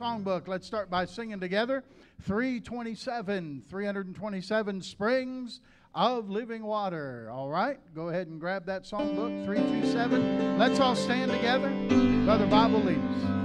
songbook. Let's start by singing together 327, 327 Springs of Living Water. All right, go ahead and grab that songbook 327. Let's all stand together. Brother Bible leads.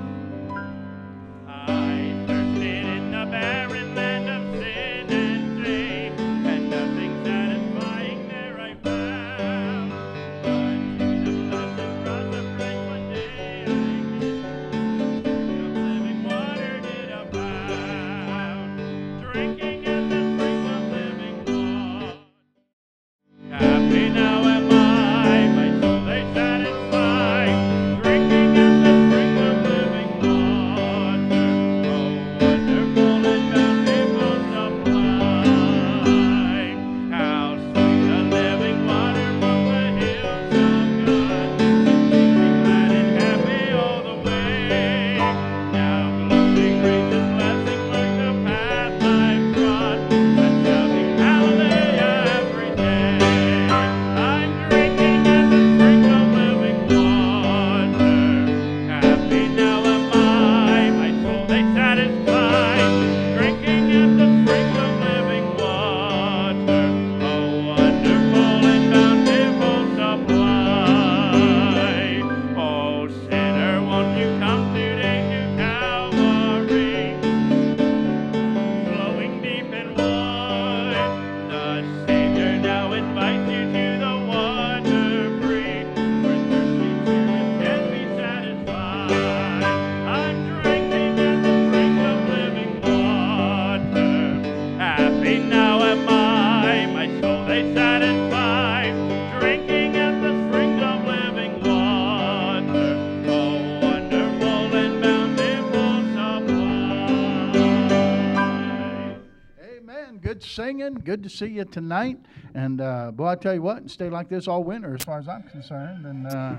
Good to see you tonight. And uh, boy, I tell you what, stay like this all winter as far as I'm concerned. And uh,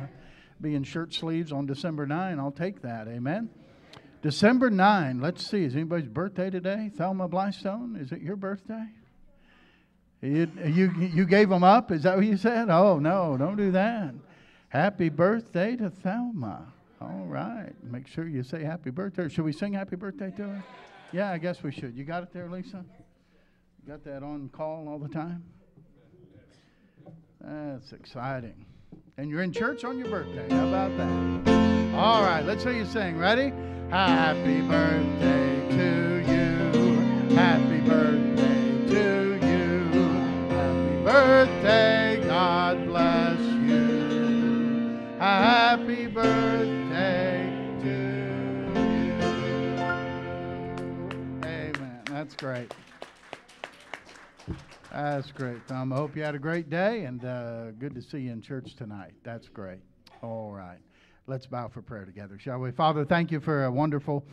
be in shirt sleeves on December 9, I'll take that. Amen. December 9, let's see, is anybody's birthday today? Thelma Blystone, is it your birthday? You, you, you gave them up? Is that what you said? Oh, no, don't do that. Happy birthday to Thelma. All right. Make sure you say happy birthday. Should we sing happy birthday to her? Yeah, I guess we should. You got it there, Lisa? Got that on call all the time? That's exciting. And you're in church on your birthday. How about that? All right, let's hear you sing. Ready? Happy birthday to you. Happy birthday to you. Happy birthday. God bless you. Happy birthday to you. Amen. That's great. That's great, Tom. I hope you had a great day and uh, good to see you in church tonight. That's great. All right. Let's bow for prayer together, shall we? Father, thank you for a wonderful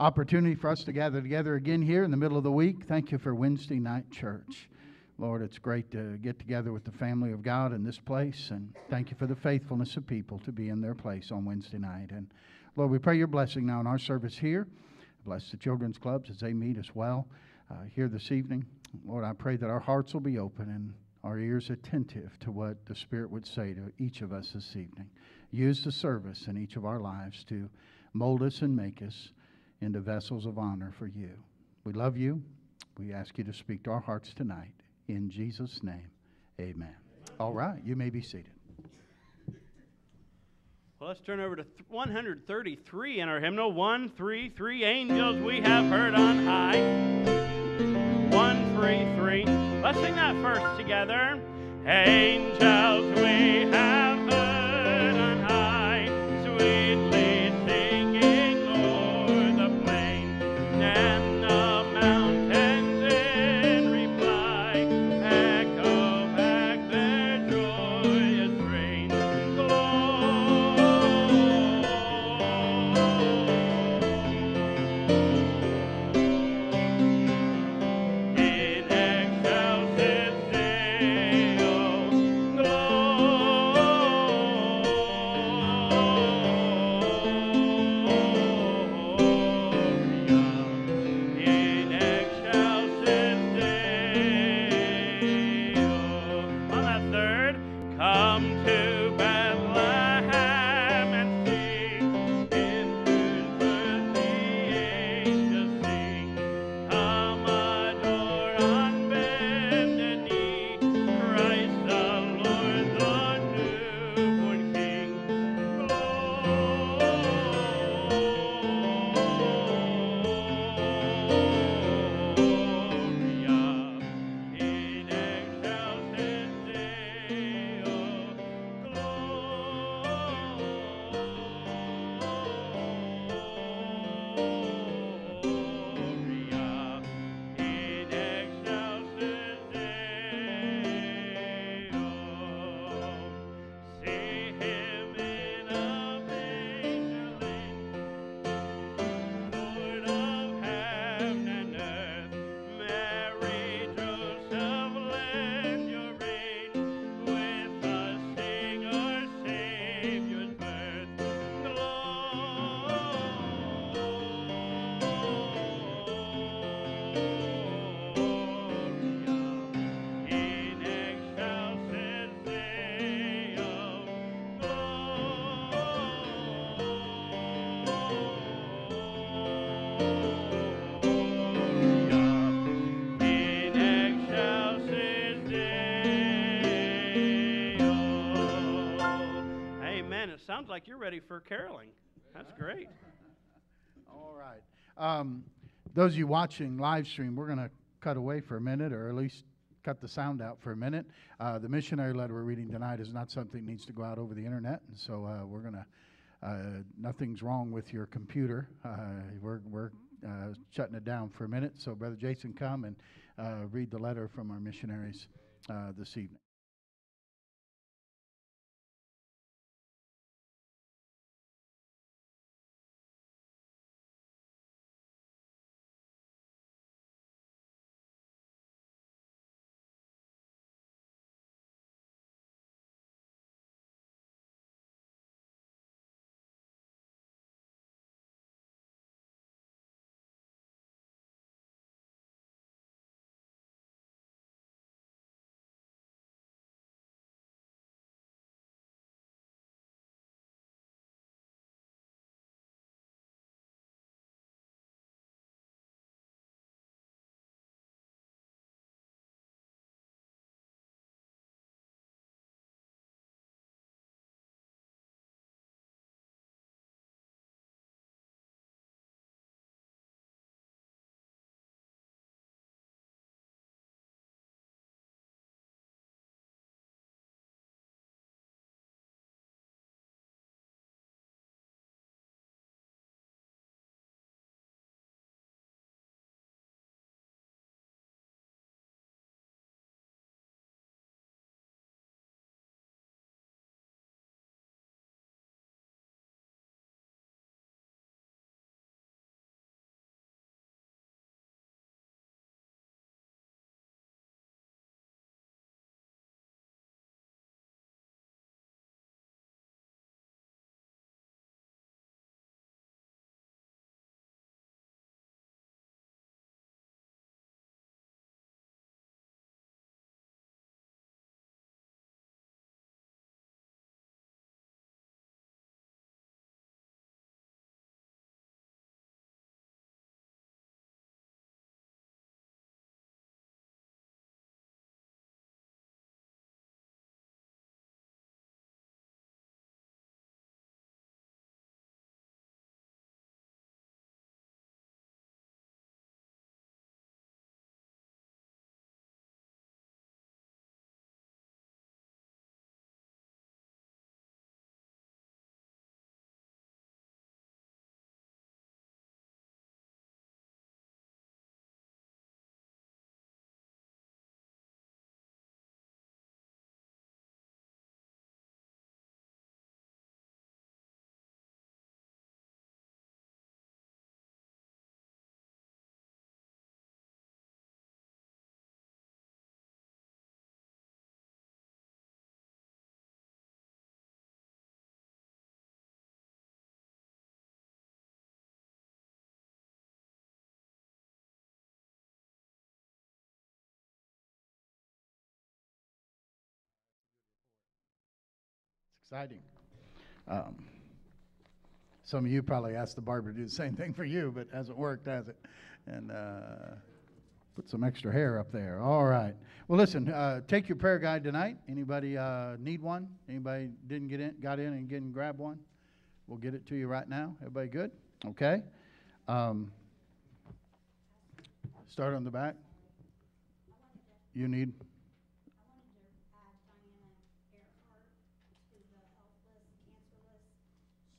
opportunity for us to gather together again here in the middle of the week. Thank you for Wednesday night church. Lord, it's great to get together with the family of God in this place, and thank you for the faithfulness of people to be in their place on Wednesday night. And Lord, we pray your blessing now in our service here. Bless the children's clubs as they meet as well uh, here this evening. Lord, I pray that our hearts will be open and our ears attentive to what the Spirit would say to each of us this evening. Use the service in each of our lives to mold us and make us into vessels of honor for you. We love you. We ask you to speak to our hearts tonight. In Jesus' name, amen. All right, you may be seated. Well, let's turn over to 133 in our hymnal. 133 Angels we have heard on high. 133. Let's sing that first together. Angels we have caroling. That's great. All right. Um, those of you watching live stream, we're going to cut away for a minute, or at least cut the sound out for a minute. Uh, the missionary letter we're reading tonight is not something that needs to go out over the internet, and so uh, we're going to. Uh, nothing's wrong with your computer. Uh, we're we're uh, shutting it down for a minute. So, Brother Jason, come and uh, read the letter from our missionaries this evening. Exciting. Um, some of you probably asked the barber to do the same thing for you, but hasn't worked, has it? And uh, put some extra hair up there. All right. Well, listen. Uh, take your prayer guide tonight. Anybody uh, need one? Anybody didn't get in, got in and didn't grab one? We'll get it to you right now. Everybody good? Okay. Um, start on the back. You need. I wanted to add Diana Earhart to the health list, cancer list.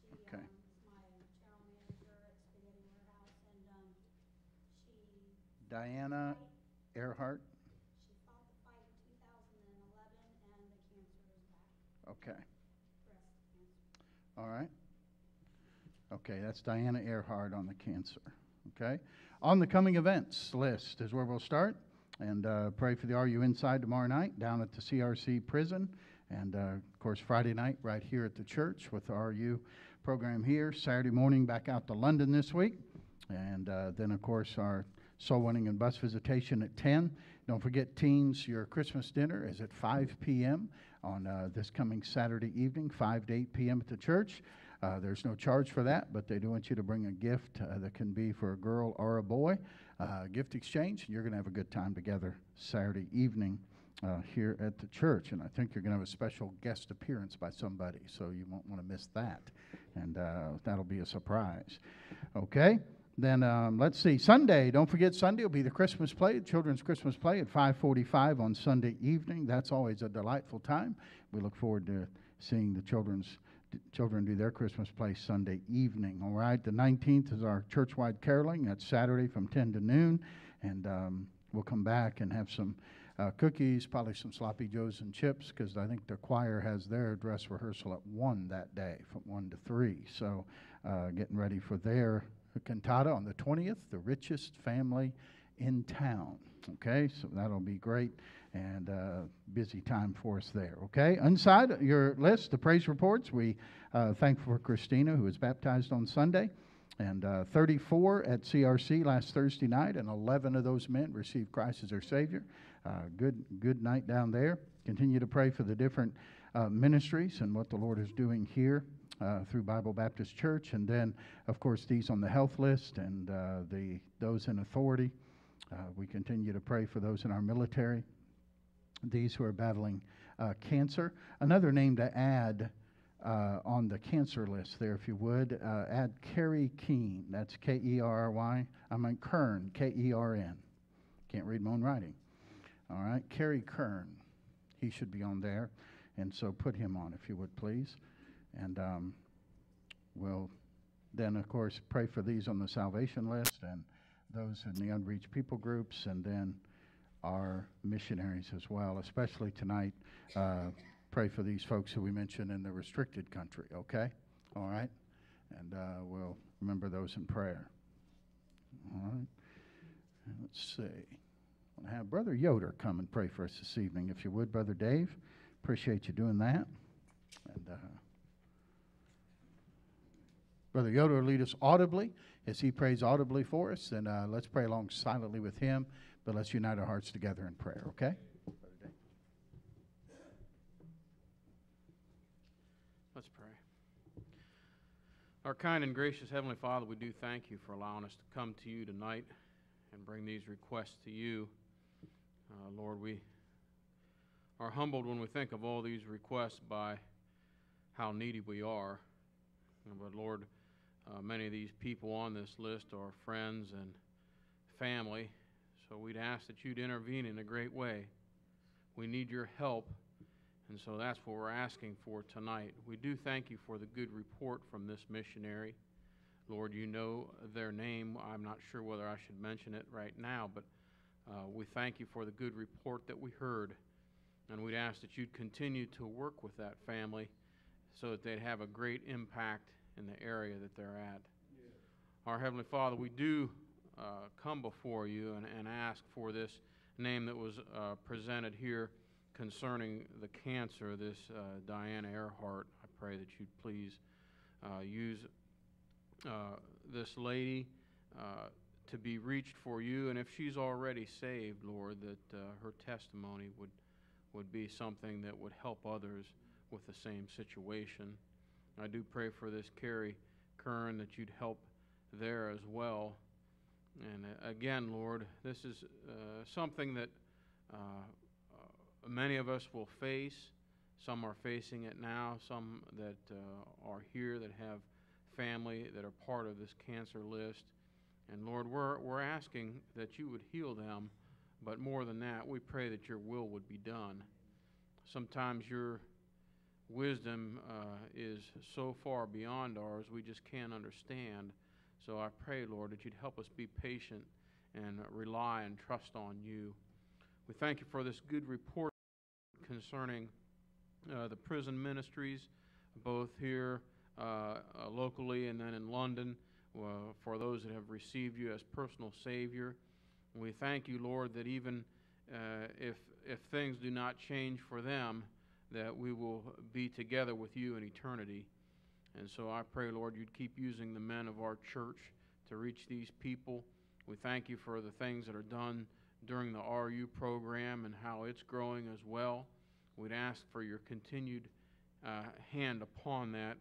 She, Okay. um, is my general manager at Spaghetti Warehouse, and, um, she, Diana Earhart. she fought the fight in two thousand and eleven, and the cancer is back, Okay. breast cancer. All right. Okay, that's Diana Earhart on the cancer. Okay. On the coming events list is where we'll start. And uh, pray for the RU Inside tomorrow night down at the CRC prison. And uh, of course, Friday night right here at the church with the RU program here. Saturday morning back out to London this week. And uh, then, of course, our soul winning and bus visitation at 10. Don't forget, teens, your Christmas dinner is at 5 p.m. on uh, this coming Saturday evening, 5 to 8 p.m. at the church. Uh, there's no charge for that, but they do want you to bring a gift uh, that can be for a girl or a boy. Uh, gift exchange, and you're going to have a good time together Saturday evening uh, here at the church. And I think you're going to have a special guest appearance by somebody, so you won't want to miss that. And uh, that'll be a surprise. Okay? Then um, let's see. Sunday, don't forget Sunday will be the Christmas play, children's Christmas play at 5:45 on Sunday evening. That's always a delightful time. We look forward to seeing the children's children do their Christmas play Sunday evening. All right. The 19th is our churchwide caroling. That's Saturday from 10 to noon, and um, we'll come back and have some. Uh, cookies, probably some sloppy joes and chips, because I think the choir has their dress rehearsal at one that day, from one to three. So, uh, getting ready for their cantata on the 20th, the richest family in town. Okay, so that'll be great and uh, busy time for us there. Okay, inside your list, the praise reports. We uh, thank for Christina, who was baptized on Sunday, and uh, 34 at CRC last Thursday night, and 11 of those men received Christ as their Savior. Uh, good, good night down there. Continue to pray for the different uh, ministries and what the Lord is doing here uh, through Bible Baptist Church, and then, of course, these on the health list and uh, the those in authority. Uh, we continue to pray for those in our military, these who are battling uh, cancer. Another name to add on the cancer list there, if you would, add Kerry Keene. That's K E R R Y. I mean Kern, K E R N. Can't read my own writing. All right, Kerry Kern. He should be on there. And so put him on, if you would, please. And um, we'll then, of course, pray for these on the salvation list and those in the unreached people groups, and then our missionaries as well, especially tonight. Uh, pray for these folks who we mentioned in the restricted country, okay? All right? And uh, we'll remember those in prayer. All right? Let's see. I'll have Brother Yoder come and pray for us this evening, if you would, Brother Dave. Appreciate you doing that. And uh, Brother Yoder lead us audibly as he prays audibly for us. And uh, let's pray along silently with him, but let's unite our hearts together in prayer, okay? Let's pray. Our kind and gracious Heavenly Father, we do thank you for allowing us to come to you tonight and bring these requests to you. Uh, Lord, we are humbled when we think of all these requests by how needy we are. But Lord, uh, many of these people on this list are friends and family, so we'd ask that you'd intervene in a great way. We need your help and so that's what we're asking for tonight. We do thank you for the good report from this missionary. Lord, you know their name. I'm not sure whether I should mention it right now, but uh, we thank you for the good report that we heard. And we'd ask that you'd continue to work with that family so that they'd have a great impact in the area that they're at. Our Heavenly Father, we do uh, come before you and, and ask for this name that was uh, presented here concerning the cancer, this uh, Diana Earhart, I pray that you'd please uh, use uh, this lady uh, to be reached for you, and if she's already saved, Lord, that uh, her testimony would would be something that would help others with the same situation. I do pray for this Kerry Kern that you'd help there as well. And uh, again, Lord, this is uh, something that uh, uh, many of us will face. Some are facing it now, some that uh, are here that have family that are part of this cancer list. And Lord, we're, we're asking that you would heal them, but more than that, we pray that your will would be done. Sometimes your wisdom uh, is so far beyond ours, we just can't understand. So I pray, Lord, that you'd help us be patient and rely and trust on you. We thank you for this good report concerning uh, the prison ministries, both here uh, uh, locally and then in London, uh, for those that have received you as personal Savior. We thank you, Lord, that even uh, if, if things do not change for them, that we will be together with you in eternity. And so I pray, Lord, you'd keep using the men of our church to reach these people. We thank you for the things that are done during the RU program and how it's growing as well. We'd ask for your continued uh, hand upon that.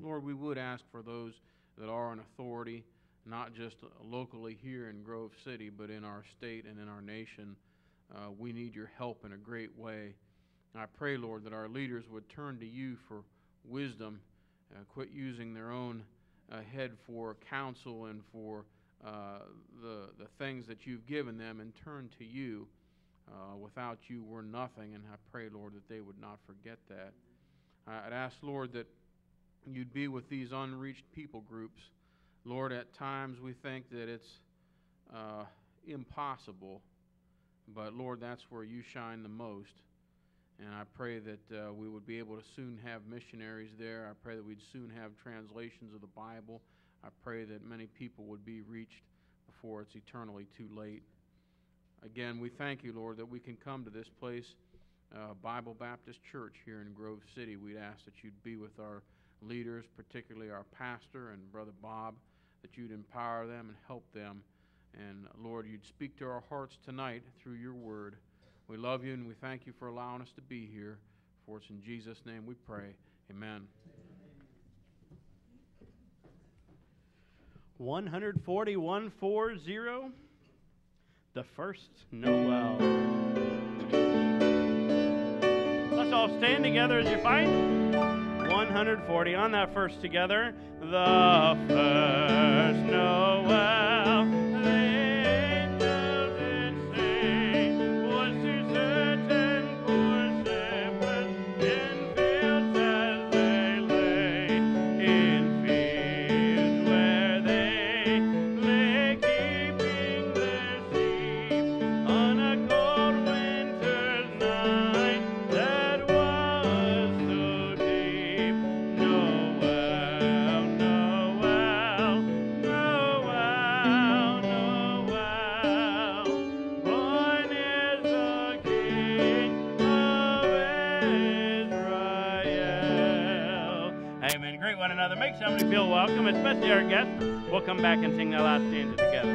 Lord, we would ask for those that are in authority, not just locally here in Grove City, but in our state and in our nation. Uh, we need your help in a great way. I pray, Lord, that our leaders would turn to you for wisdom, uh, quit using their own uh, head for counsel and for uh, the, the things that you've given them, and turn to you. Uh, without you, we're nothing, and I pray, Lord, that they would not forget that. I'd ask, Lord, that you'd be with these unreached people groups. Lord, at times we think that it's uh, impossible, but Lord, that's where you shine the most. And I pray that uh, we would be able to soon have missionaries there. I pray that we'd soon have translations of the Bible. I pray that many people would be reached before it's eternally too late. Again, we thank you, Lord, that we can come to this place, uh, Bible Baptist Church here in Grove City. We'd ask that you'd be with our leaders, particularly our pastor and Brother Bob, that you'd empower them and help them. And Lord, you'd speak to our hearts tonight through your word. We love you and we thank you for allowing us to be here. For it's in Jesus' name we pray. Amen. 140, 140, the first Noel. Let's all stand together as you find 140 on that first together. The first Noel. Somebody feel welcome, especially our guests. We'll come back and sing that last stanza together.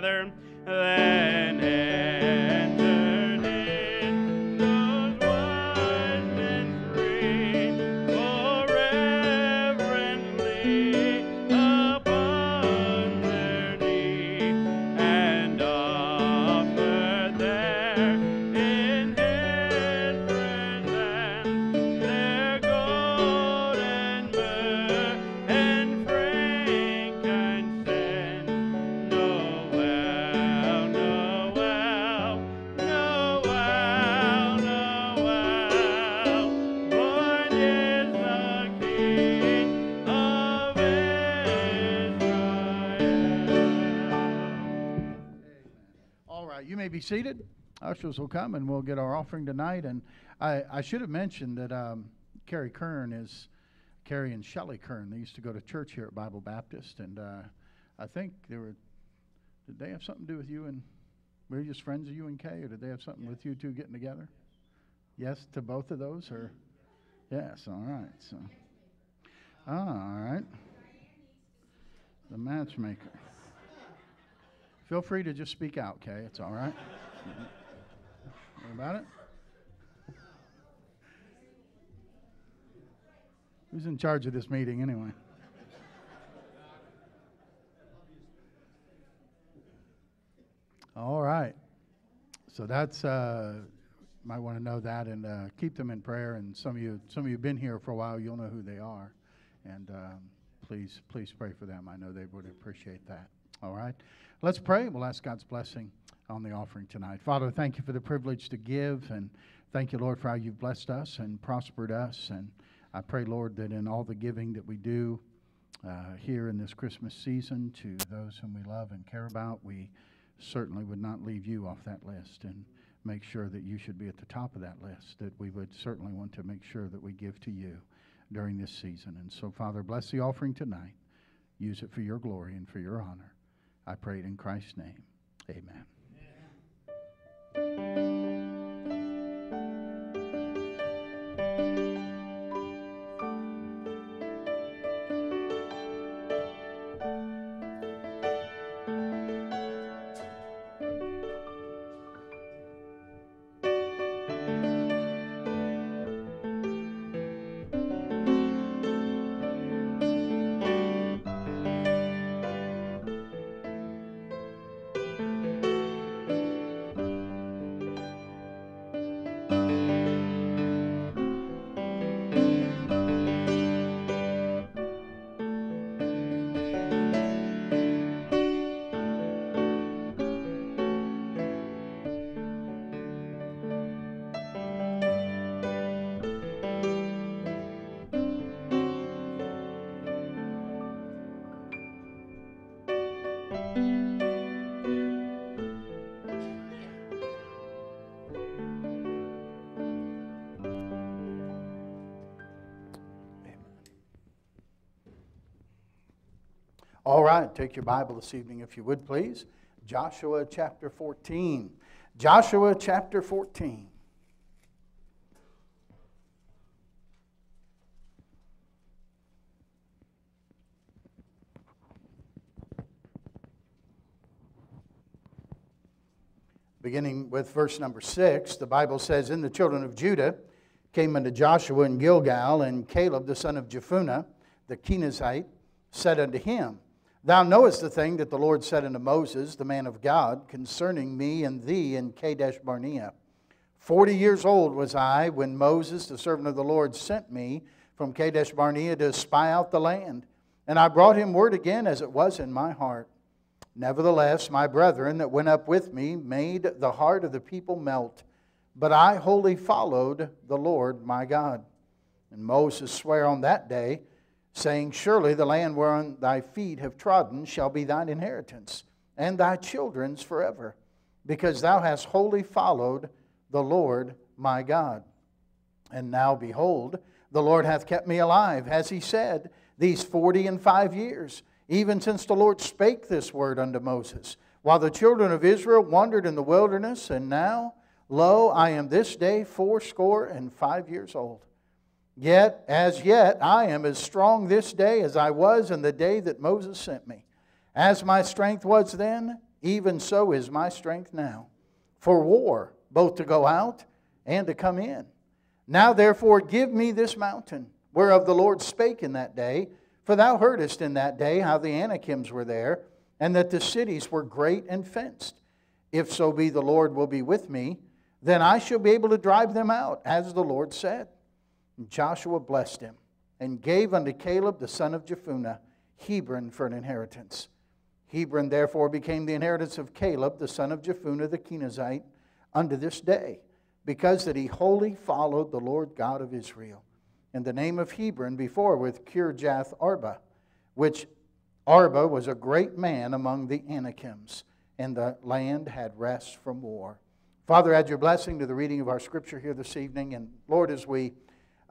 Last seated. Ushers will come and we'll get our offering tonight. And I, I should have mentioned that um, Kerry Kern is Kerry and Shelley Kern. They used to go to church here at Bible Baptist, and uh, I think they were. Did they have something to do with you and were you just friends of you and Kay, or did they have something with you two getting together? Yes, to both of those, or yes. All right. So, ah, all right. The matchmaker. Feel free to just speak out, Kay. It's all right. About it? Who's in charge of this meeting anyway? All right. So that's uh, might want to know that and uh, keep them in prayer. And some of you, some of you have been here for a while. You'll know who they are, and um, please, please pray for them. I know they would appreciate that. All right. Let's pray. We'll ask God's blessing on the offering tonight. Father, thank you for the privilege to give, and thank you, Lord, for how you've blessed us and prospered us. And I pray, Lord, that in all the giving that we do uh, here in this Christmas season to those whom we love and care about, we certainly would not leave you off that list and make sure that you should be at the top of that list, that we would certainly want to make sure that we give to you during this season. And so, Father, bless the offering tonight. Use it for your glory and for your honor. I pray it in Christ's name. Amen. All right, take your Bible this evening, if you would, please. Joshua chapter 14. Joshua chapter 14. Beginning with verse number 6, the Bible says, And the children of Judah came unto Joshua in Gilgal, and Caleb the son of Jephunneh, the Kenizzite, said unto him, Thou knowest the thing that the Lord said unto Moses, the man of God, concerning me and thee in Kadesh Barnea. Forty years old was I when Moses, the servant of the Lord, sent me from Kadesh Barnea to spy out the land. And I brought him word again as it was in my heart. Nevertheless, my brethren that went up with me made the heart of the people melt. But I wholly followed the Lord my God. And Moses sware on that day, saying, Surely the land whereon thy feet have trodden shall be thine inheritance, and thy children's forever, because thou hast wholly followed the Lord my God. And now, behold, the Lord hath kept me alive, as he said, these forty and five years, even since the Lord spake this word unto Moses, while the children of Israel wandered in the wilderness, and now, lo, I am this day fourscore and five years old. Yet, as yet, I am as strong this day as I was in the day that Moses sent me. As my strength was then, even so is my strength now, for war, both to go out and to come in. Now therefore give me this mountain, whereof the Lord spake in that day. For thou heardest in that day how the Anakims were there, and that the cities were great and fenced. If so be the Lord will be with me, then I shall be able to drive them out, as the Lord said. And Joshua blessed him, and gave unto Caleb the son of Jephunneh Hebron for an inheritance. Hebron therefore became the inheritance of Caleb the son of Jephunneh the Kenizzite unto this day, because that he wholly followed the Lord God of Israel. And the name of Hebron before with Kirjath Arba, which Arba was a great man among the Anakims, and the land had rest from war. Father, add your blessing to the reading of our scripture here this evening. And Lord, as we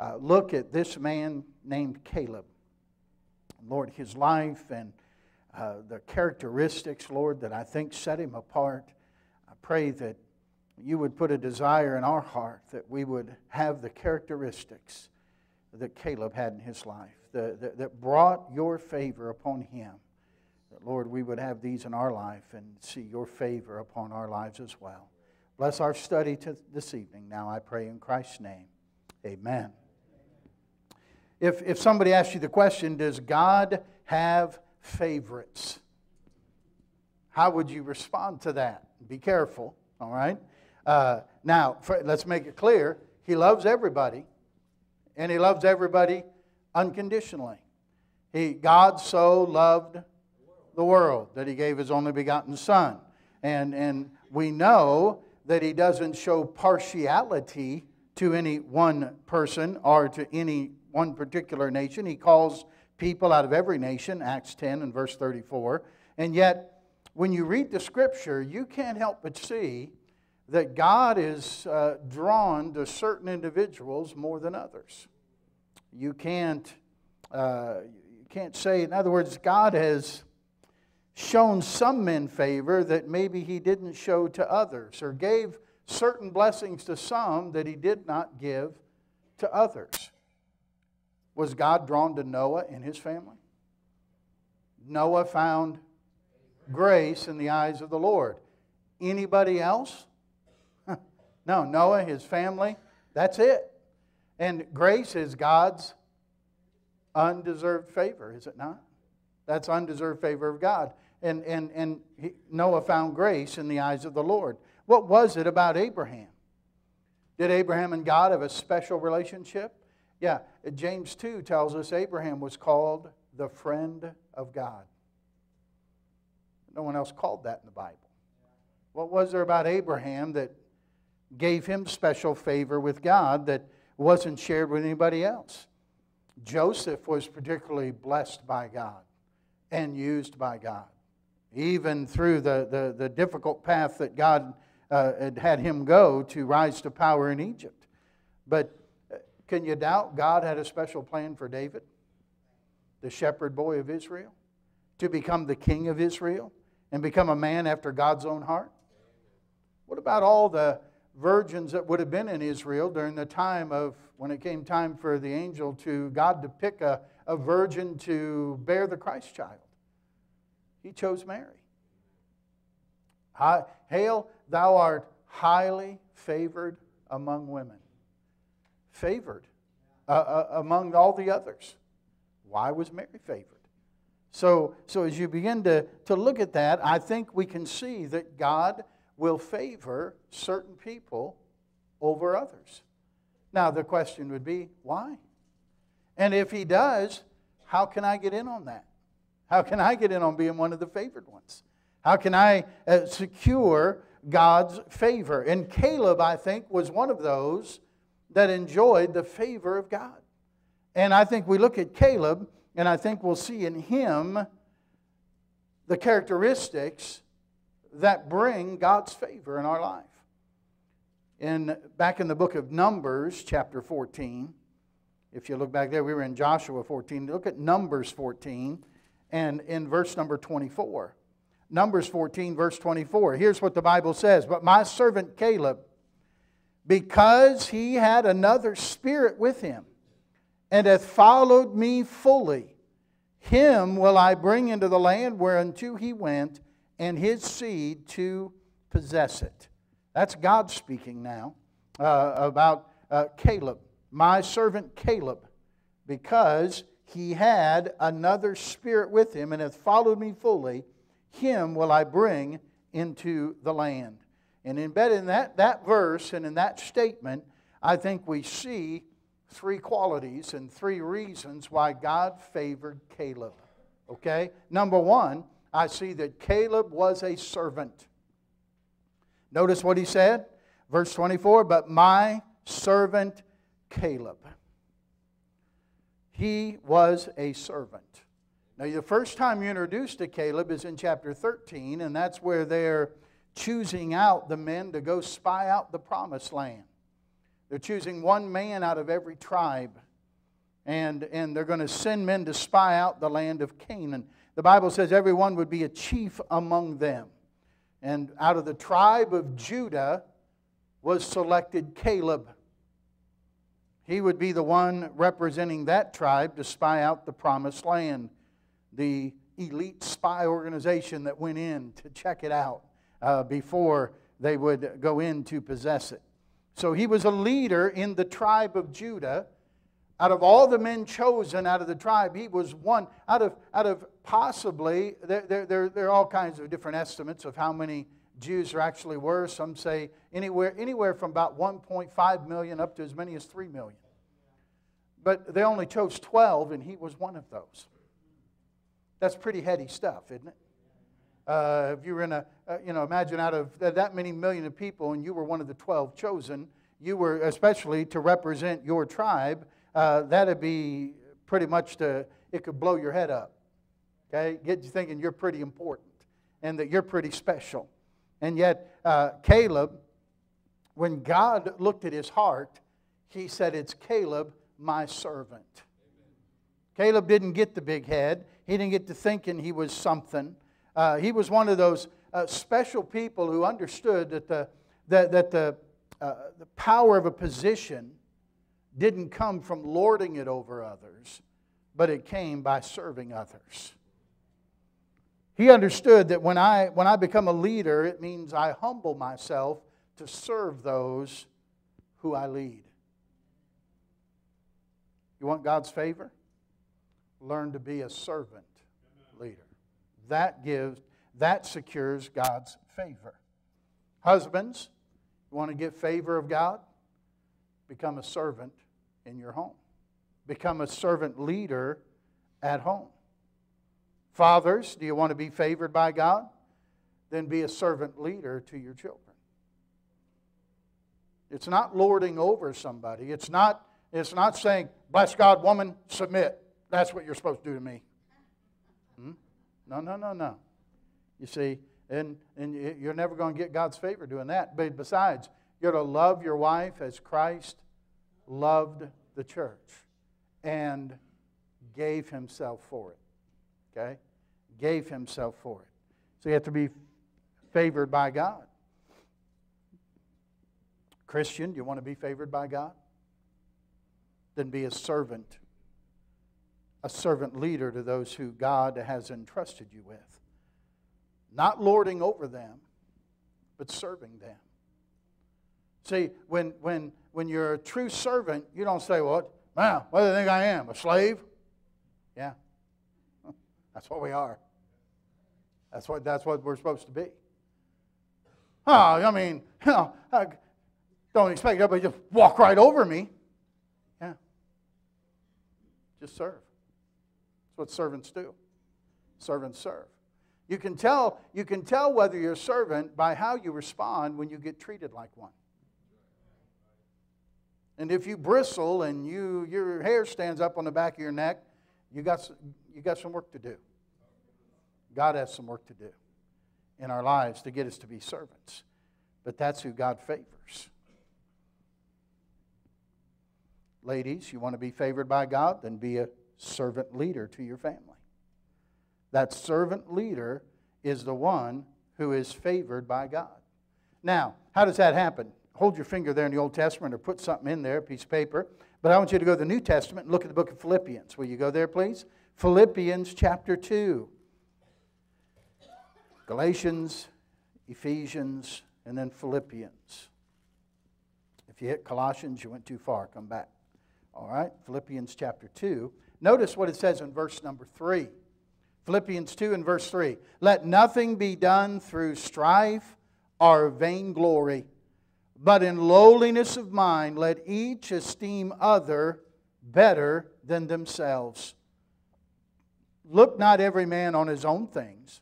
uh, look at this man named Caleb, Lord, his life and uh, the characteristics, Lord, that I think set him apart, I pray that you would put a desire in our heart that we would have the characteristics that Caleb had in his life, the, the, that brought your favor upon him. That, Lord, we would have these in our life and see your favor upon our lives as well. Bless our study to this evening. Now I pray in Christ's name. Amen. If, if somebody asks you the question, does God have favorites? How would you respond to that? Be careful, all right? Uh, now, for, let's make it clear He loves everybody, and He loves everybody unconditionally. He, God so loved the world that He gave His only begotten Son. And, and we know that He doesn't show partiality to any one person or to any one particular nation. He calls people out of every nation, Acts 10 and verse 34. And yet, when you read the scripture, you can't help but see that God is uh, drawn to certain individuals more than others. You can't, uh, you can't say, in other words, God has shown some men favor that maybe he didn't show to others, or gave certain blessings to some that he did not give to others. Was God drawn to Noah and his family? Noah found grace in the eyes of the Lord. Anybody else? no, Noah, his family, that's it. And grace is God's undeserved favor, is it not? That's undeserved favor of God. And, and, and he, Noah found grace in the eyes of the Lord. What was it about Abraham? Did Abraham and God have a special relationship? Yeah, James 2 tells us Abraham was called the friend of God. No one else called that in the Bible. What was there about Abraham that gave him special favor with God that wasn't shared with anybody else? Joseph was particularly blessed by God and used by God, even through the, the, the difficult path that God uh, had had him go to rise to power in Egypt. But can you doubt God had a special plan for David, the shepherd boy of Israel, to become the king of Israel and become a man after God's own heart? What about all the virgins that would have been in Israel during the time of when it came time for the angel to God to pick a, a virgin to bear the Christ child? He chose Mary. Hail, thou art highly favored among women favored uh, uh, among all the others. Why was Mary favored? So, so as you begin to, to look at that, I think we can see that God will favor certain people over others. Now, the question would be, why? And if He does, how can I get in on that? How can I get in on being one of the favored ones? How can I uh, secure God's favor? And Caleb, I think, was one of those that enjoyed the favor of God. And I think we look at Caleb, and I think we'll see in him the characteristics that bring God's favor in our life. In, back in the book of Numbers, chapter 14, if you look back there, we were in Joshua 14. Look at Numbers 14 and in verse number 24. Numbers 14, verse 24. Here's what the Bible says But my servant Caleb, because he had another spirit with him, and hath followed me fully. Him will I bring into the land whereunto he went, and his seed to possess it. That's God speaking now uh, about uh, Caleb, my servant Caleb, because he had another spirit with him and hath followed me fully, him will I bring into the land. And embedded in that, that verse and in that statement, I think we see three qualities and three reasons why God favored Caleb. Okay? Number one, I see that Caleb was a servant. Notice what he said? Verse 24, but my servant Caleb. He was a servant. Now, the first time you're introduced to Caleb is in chapter 13, and that's where they're choosing out the men to go spy out the promised land. They're choosing one man out of every tribe, and, and they're going to send men to spy out the land of Canaan. The Bible says everyone would be a chief among them. And out of the tribe of Judah was selected Caleb. He would be the one representing that tribe to spy out the promised land, the elite spy organization that went in to check it out uh, before they would go in to possess it. So he was a leader in the tribe of Judah. Out of all the men chosen out of the tribe, he was one. Out of, out of possibly, there, there, there, there are all kinds of different estimates of how many Jews there actually were. Some say anywhere, anywhere from about 1.5 million up to as many as 3 million. But they only chose 12, and he was one of those. That's pretty heady stuff, isn't it? Uh, if you were in a, uh, you know, imagine out of that many million of people and you were one of the 12 chosen, you were especially to represent your tribe, uh, that'd be pretty much to, it could blow your head up. Okay? Get you thinking you're pretty important and that you're pretty special. And yet, uh, Caleb, when God looked at his heart, he said, It's Caleb, my servant. Caleb didn't get the big head. He didn't get to thinking he was something. Uh, he was one of those uh, special people who understood that the, that, that the, uh, the power of a position didn't come from lording it over others, but it came by serving others. He understood that when I, when I become a leader, it means I humble myself to serve those who I lead. You want God's favor? Learn to be a servant. That gives, that secures God's favor. Husbands, you want to get favor of God? Become a servant in your home. Become a servant leader at home. Fathers, do you want to be favored by God? Then be a servant leader to your children. It's not lording over somebody. It's not, it's not saying, bless God, woman, submit. That's what you're supposed to do to me. No, no, no, no. You see, and, and you're never going to get God's favor doing that. But besides, you're to love your wife as Christ loved the church and gave himself for it. Okay? Gave himself for it. So you have to be favored by God. Christian, do you want to be favored by God? Then be a servant a servant leader to those who God has entrusted you with. Not lording over them, but serving them. See, when, when, when you're a true servant, you don't say, Well, man, what do they think I am? A slave? Yeah. That's what we are. That's what, that's what we're supposed to be. Oh, I mean, you know, I don't expect everybody to just walk right over me. Yeah. Just serve what servants do. Servants serve. You can tell, you can tell whether you're a servant by how you respond when you get treated like one. And if you bristle and you, your hair stands up on the back of your neck, you got, you got some work to do. God has some work to do in our lives to get us to be servants. But that's who God favors. Ladies, you want to be favored by God? Then be a servant leader to your family. That servant leader is the one who is favored by God. Now, how does that happen? Hold your finger there in the Old Testament or put something in there, a piece of paper. But I want you to go to the New Testament and look at the book of Philippians. Will you go there, please? Philippians chapter 2. Galatians, Ephesians, and then Philippians. If you hit Colossians, you went too far. Come back. All right, Philippians chapter 2. Notice what it says in verse number 3. Philippians 2 and verse 3. Let nothing be done through strife or vainglory, but in lowliness of mind let each esteem other better than themselves. Look not every man on his own things,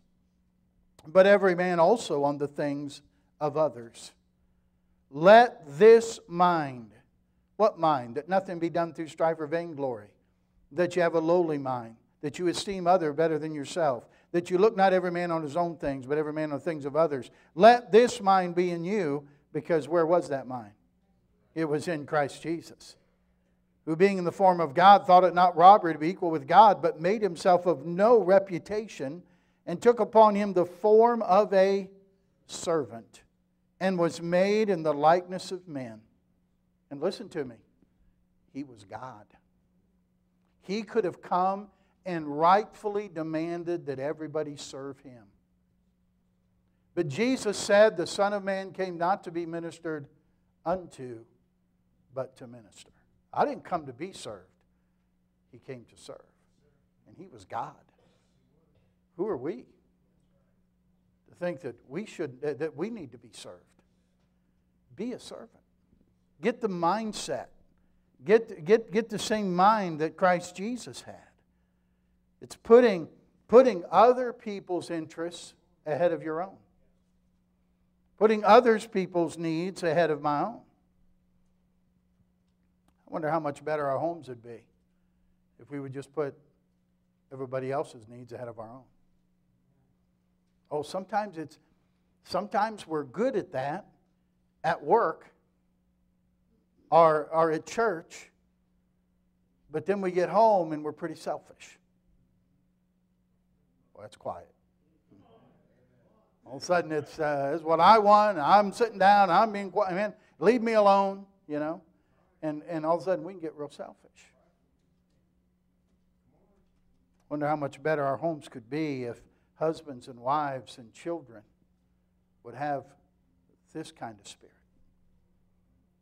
but every man also on the things of others. Let this mind, what mind? That nothing be done through strife or vainglory, that you have a lowly mind, that you esteem other better than yourself, that you look not every man on his own things, but every man on the things of others. Let this mind be in you, because where was that mind? It was in Christ Jesus who being in the form of God thought it not robbery to be equal with God, but made himself of no reputation, and took upon him the form of a servant, and was made in the likeness of men. And listen to me, he was God. He could have come and rightfully demanded that everybody serve him. But Jesus said, The Son of Man came not to be ministered unto, but to minister. I didn't come to be served. He came to serve. And he was God. Who are we to think that we should that we need to be served? Be a servant. Get the mindset. Get, get, get the same mind that Christ Jesus had. It's putting, putting other people's interests ahead of your own. Putting others people's needs ahead of my own. I wonder how much better our homes would be if we would just put everybody else's needs ahead of our own. Oh, sometimes it's sometimes we're good at that at work or, or at church, but then we get home and we're pretty selfish. Well, that's quiet. All of a sudden, it's, uh, it's what I want. I'm sitting down. I'm being quiet. Man, leave me alone, you know and, and all of a sudden we can get real selfish. Wonder how much better our homes could be if husbands and wives and children would have this kind of spirit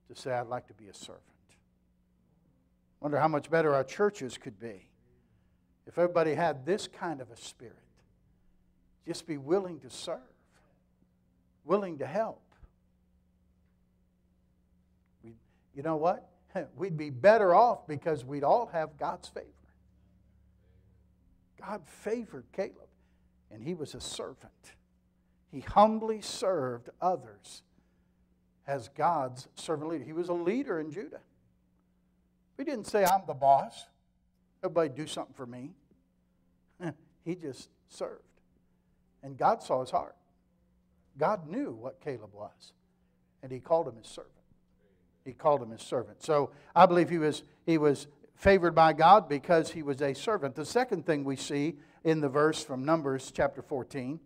to say, I'd like to be a servant. Wonder how much better our churches could be if everybody had this kind of a spirit. Just be willing to serve, willing to help We, you know what? We'd be better off because we'd all have God's favor. God favored Caleb, and he was a servant. He humbly served others as God's servant leader. He was a leader in Judah. He didn't say, I'm the boss. Everybody do something for me. he just served. And God saw his heart. God knew what Caleb was, and he called him his servant he called him his servant. So I believe he was, he was favored by God because he was a servant. The second thing we see in the verse from Numbers chapter 14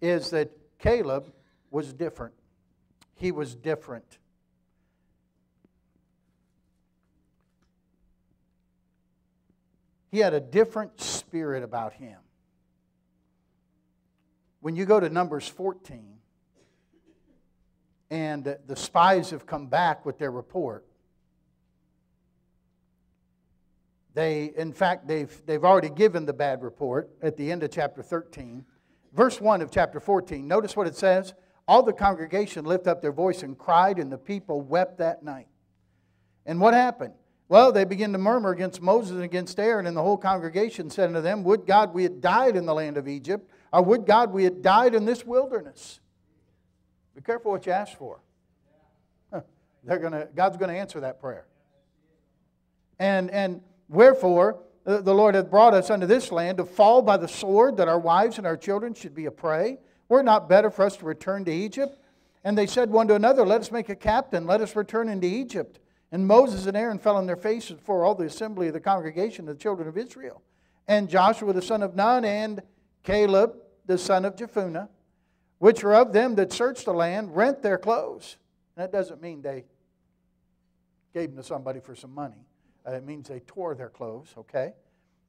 is that Caleb was different. He was different. He had a different spirit about him. When you go to Numbers 14, and the spies have come back with their report. They, in fact, they've, they've already given the bad report at the end of chapter 13. Verse 1 of chapter 14, notice what it says. All the congregation lifted up their voice and cried, and the people wept that night. And what happened? Well, they began to murmur against Moses and against Aaron, and the whole congregation said unto them, Would God we had died in the land of Egypt, or would God we had died in this wilderness? Be careful what you ask for. They're gonna, God's going to answer that prayer. And, and wherefore, the, the Lord hath brought us unto this land to fall by the sword, that our wives and our children should be a prey. Were it not better for us to return to Egypt? And they said one to another, Let us make a captain, let us return into Egypt. And Moses and Aaron fell on their faces before all the assembly of the congregation of the children of Israel. And Joshua the son of Nun and Caleb the son of Jephunneh which were of them that searched the land, rent their clothes. That doesn't mean they gave them to somebody for some money. Uh, it means they tore their clothes, okay?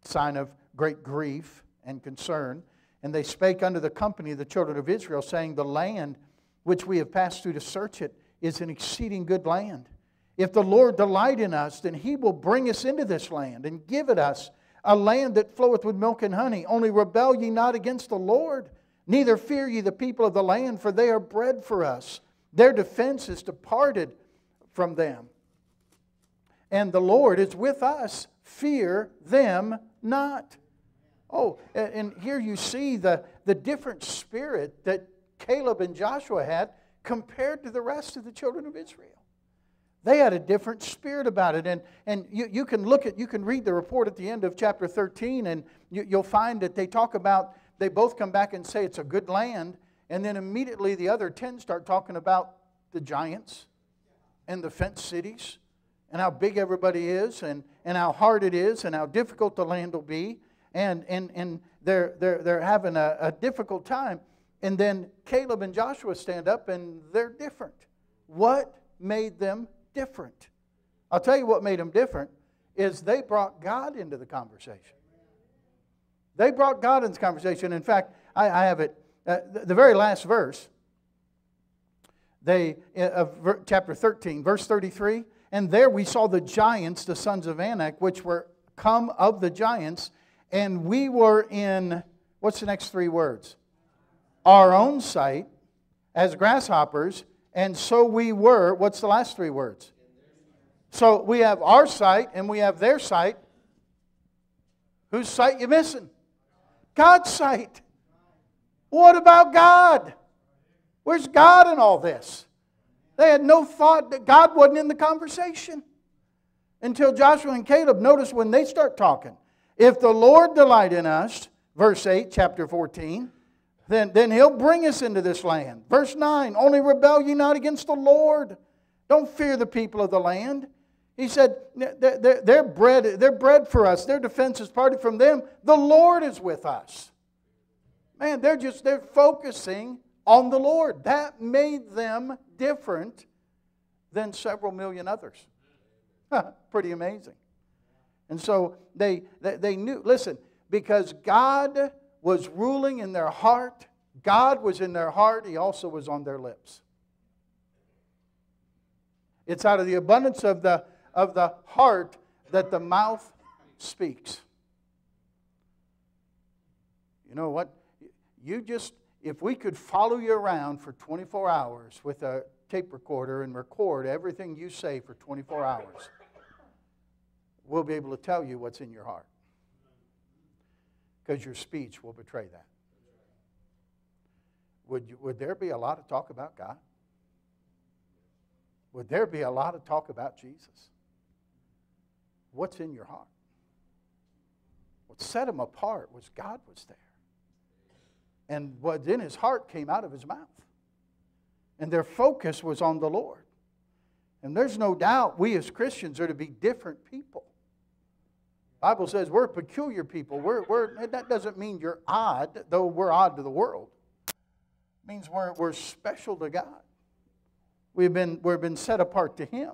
sign of great grief and concern. And they spake unto the company of the children of Israel, saying, The land which we have passed through to search it is an exceeding good land. If the Lord delight in us, then he will bring us into this land and give it us, a land that floweth with milk and honey. Only rebel ye not against the Lord, neither fear ye the people of the land, for they are bread for us. Their defense is departed from them. And the Lord is with us. Fear them not. Oh, and here you see the, the different spirit that Caleb and Joshua had compared to the rest of the children of Israel. They had a different spirit about it. And, and you, you can look at, you can read the report at the end of chapter 13, and you, you'll find that they talk about, they both come back and say it's a good land. And then immediately the other 10 start talking about the giants and the fenced cities and how big everybody is and, and how hard it is and how difficult the land will be. And, and, and they're, they're, they're having a, a difficult time. And then Caleb and Joshua stand up and they're different. What made them different? I'll tell you what made them different is they brought God into the conversation. They brought God into the conversation. In fact, I, I have it, uh, the, the very last verse, they, uh, ver- chapter 13, verse 33. And there we saw the giants, the sons of Anak, which were come of the giants, and we were in, what's the next three words? Our own sight as grasshoppers, and so we were, what's the last three words? So we have our sight and we have their sight. Whose sight you missing? God's sight. What about God? Where's God in all this? They had no thought that God wasn't in the conversation until Joshua and Caleb noticed when they start talking. If the Lord delight in us, verse 8, chapter 14, then, then he'll bring us into this land. Verse 9, only rebel ye not against the Lord. Don't fear the people of the land. He said, they're, they're, bread, they're bread for us. Their defense is parted from them. The Lord is with us. Man, they're just, they're focusing on the Lord. That made them different than several million others. Pretty amazing. And so they, they, they knew, listen, because God was ruling in their heart, God was in their heart, He also was on their lips. It's out of the abundance of the, of the heart that the mouth speaks. You know what? You just, if we could follow you around for 24 hours with a tape recorder and record everything you say for 24 hours, we'll be able to tell you what's in your heart. Because your speech will betray that. Would, you, would there be a lot of talk about God? Would there be a lot of talk about Jesus? What's in your heart? What set him apart was God was there. And what's in his heart came out of his mouth. And their focus was on the Lord. And there's no doubt we as Christians are to be different people. Bible says we're peculiar people. We're, we're, that doesn't mean you're odd, though we're odd to the world. It means we're, we're special to God. We've been, we've been set apart to Him.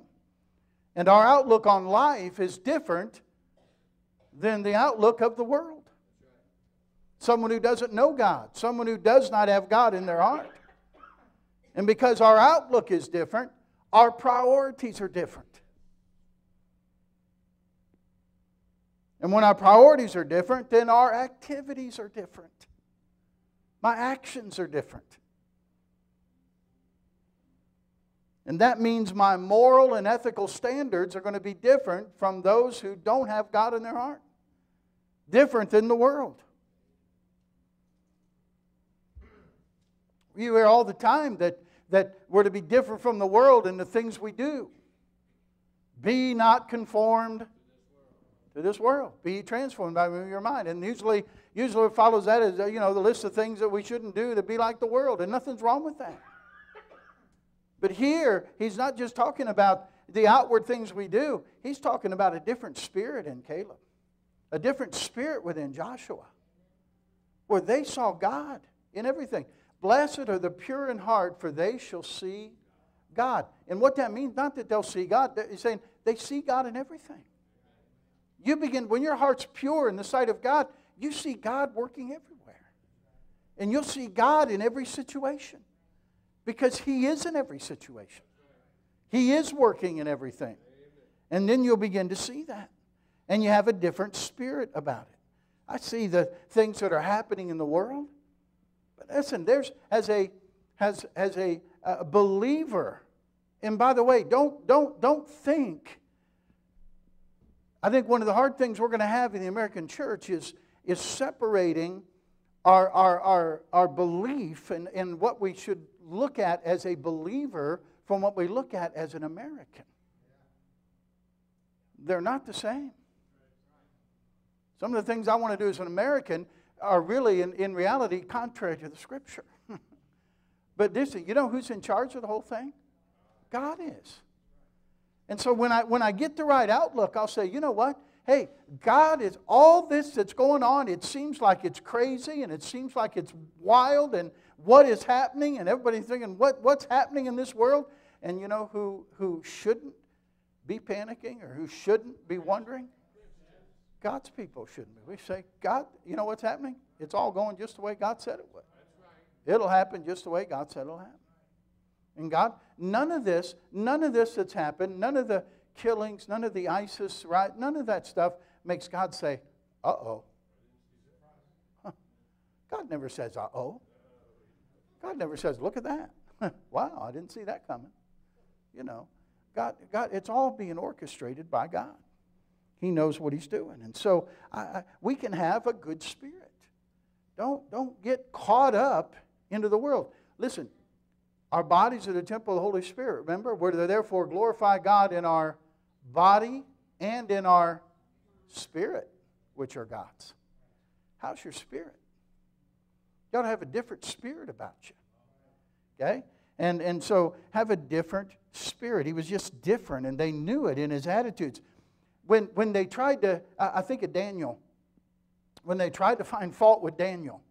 And our outlook on life is different than the outlook of the world. Someone who doesn't know God, someone who does not have God in their heart. And because our outlook is different, our priorities are different. And when our priorities are different, then our activities are different. My actions are different. And that means my moral and ethical standards are going to be different from those who don't have God in their heart. Different than the world. You hear all the time that, that we're to be different from the world in the things we do. Be not conformed to this world. Be transformed by your mind. And usually, usually it follows that is uh, you know the list of things that we shouldn't do to be like the world, and nothing's wrong with that. But here, he's not just talking about the outward things we do. He's talking about a different spirit in Caleb, a different spirit within Joshua, where they saw God in everything. Blessed are the pure in heart, for they shall see God. And what that means, not that they'll see God, he's saying they see God in everything. You begin, when your heart's pure in the sight of God, you see God working everywhere. And you'll see God in every situation because He is in every situation. He is working in everything. And then you'll begin to see that. And you have a different spirit about it. I see the things that are happening in the world. But listen, there's as a as, as a, a believer, and by the way, don't don't don't think. I think one of the hard things we're going to have in the American church is, is separating our, our, our, our belief and, and what we should look at as a believer from what we look at as an American. They're not the same. Some of the things I want to do as an American are really, in, in reality, contrary to the Scripture. but this, you know who's in charge of the whole thing? God is. And so when I, when I get the right outlook, I'll say, you know what? Hey, God is all this that's going on. It seems like it's crazy and it seems like it's wild and what is happening, and everybody's thinking, what, what's happening in this world? And you know who, who shouldn't be panicking or who shouldn't be wondering? God's people shouldn't be. We say, God, you know what's happening? It's all going just the way God said it would. It'll happen just the way God said it'll happen. And God, none of this, none of this that's happened, none of the killings, none of the ISIS, right? None of that stuff makes God say, uh oh. God never says, uh oh. God never says, look at that. wow, I didn't see that coming. You know, God, God, it's all being orchestrated by God. He knows what He's doing. And so I, I, we can have a good spirit. Don't, don't get caught up into the world. Listen, our bodies are the temple of the Holy Spirit. Remember? We're to therefore glorify God in our body and in our spirit, which are God's. How's your spirit? You ought to have a different spirit about you. Okay? And, and so have a different spirit. He was just different, and they knew it in his attitudes. When, when they tried to, I think of Daniel, when they tried to find fault with Daniel,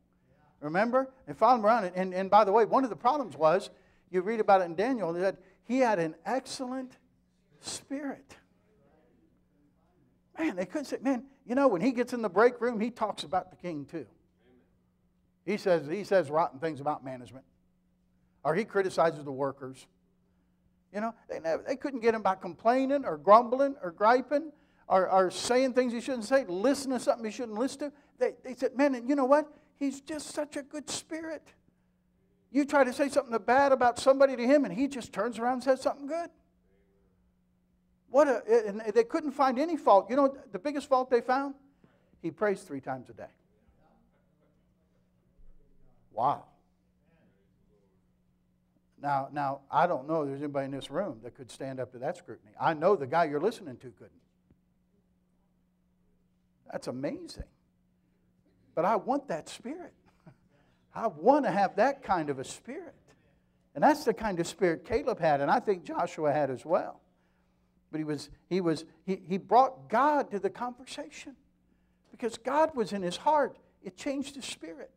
remember? They followed him around. And, and by the way, one of the problems was you read about it in Daniel, that he had an excellent spirit. Man, they couldn't say, man, you know, when he gets in the break room, he talks about the king too. He says, he says rotten things about management. Or he criticizes the workers. You know, they, never, they couldn't get him by complaining or grumbling or griping or, or saying things he shouldn't say, listening to something he shouldn't listen to. They, they said, man, and you know what? He's just such a good spirit. You try to say something bad about somebody to him, and he just turns around and says something good. What a, and they couldn't find any fault. You know the biggest fault they found? He prays three times a day. Wow. Now, now I don't know if there's anybody in this room that could stand up to that scrutiny. I know the guy you're listening to couldn't. That's amazing. But I want that spirit. I want to have that kind of a spirit. And that's the kind of spirit Caleb had, and I think Joshua had as well. But he was, he was, he, he brought God to the conversation. Because God was in his heart. It changed his spirit.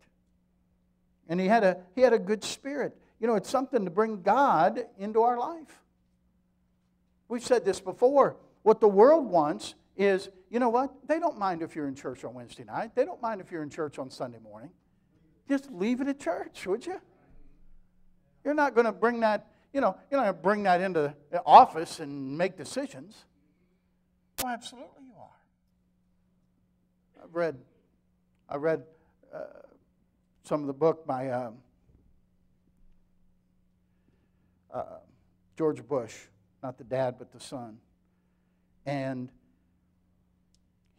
And he had a he had a good spirit. You know, it's something to bring God into our life. We've said this before. What the world wants is, you know what? They don't mind if you're in church on Wednesday night. They don't mind if you're in church on Sunday morning. Just leave it at church, would you? You're not going to bring that, you know, you're not going to bring that into the office and make decisions. Oh, absolutely you are. I've read, I read uh, some of the book by um, uh, George Bush, not the dad, but the son. And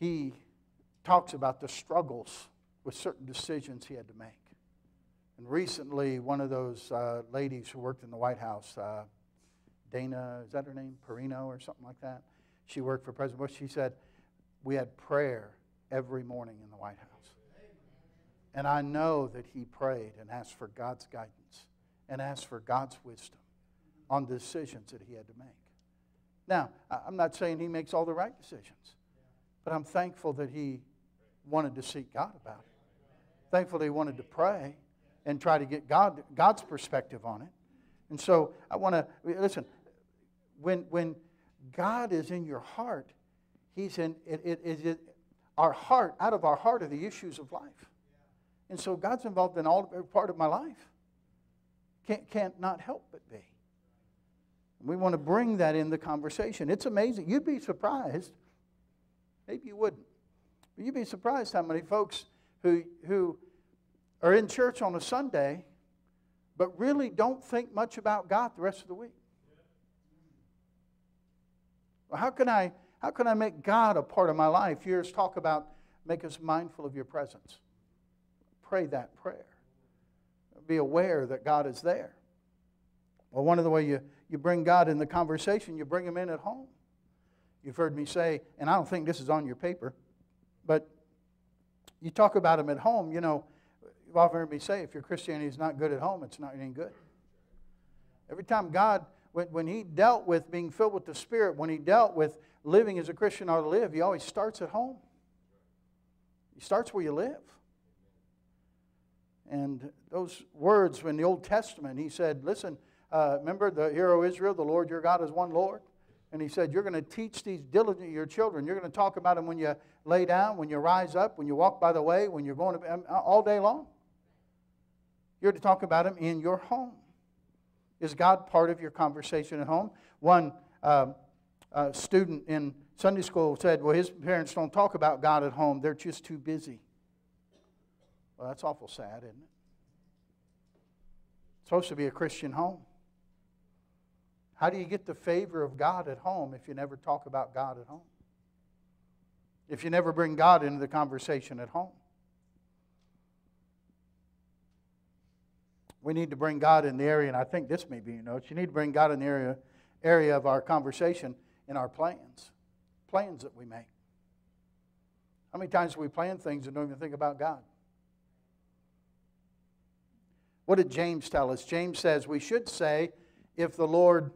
he talks about the struggles with certain decisions he had to make. And recently, one of those uh, ladies who worked in the White House, uh, Dana, is that her name? Perino or something like that? She worked for President Bush. She said, We had prayer every morning in the White House. And I know that he prayed and asked for God's guidance and asked for God's wisdom on decisions that he had to make. Now, I'm not saying he makes all the right decisions, but I'm thankful that he wanted to seek God about it. Thankful he wanted to pray and try to get God, God's perspective on it. And so I want to listen, when, when God is in your heart, He's in it, it, it, it, our heart, out of our heart are the issues of life. And so God's involved in all part of my life. Can't, can't not help but be. We want to bring that in the conversation. It's amazing. You'd be surprised. Maybe you wouldn't. But you'd be surprised how many folks who, who are in church on a Sunday but really don't think much about God the rest of the week. Well, how can I how can I make God a part of my life? Years talk about make us mindful of your presence. Pray that prayer. Be aware that God is there. Well, one of the way you, you bring God in the conversation, you bring him in at home. You've heard me say, and I don't think this is on your paper, but you talk about him at home, you know, you've often heard me say, if your Christianity is not good at home, it's not any good. Every time God, when, when he dealt with being filled with the Spirit, when he dealt with living as a Christian ought to live, he always starts at home. He starts where you live. And those words in the Old Testament, he said, listen, uh, remember the hero Israel, the Lord your God is one Lord? And he said, You're going to teach these diligently your children. You're going to talk about them when you lay down, when you rise up, when you walk by the way, when you're going to, um, all day long. You're to talk about him in your home. Is God part of your conversation at home? One uh, uh, student in Sunday school said, Well, his parents don't talk about God at home, they're just too busy. Well, that's awful sad, isn't it? It's supposed to be a Christian home. How do you get the favor of God at home if you never talk about God at home? If you never bring God into the conversation at home? We need to bring God in the area, and I think this may be you know, You need to bring God in the area, area of our conversation in our plans, plans that we make. How many times do we plan things and don't even think about God? What did James tell us? James says we should say, if the Lord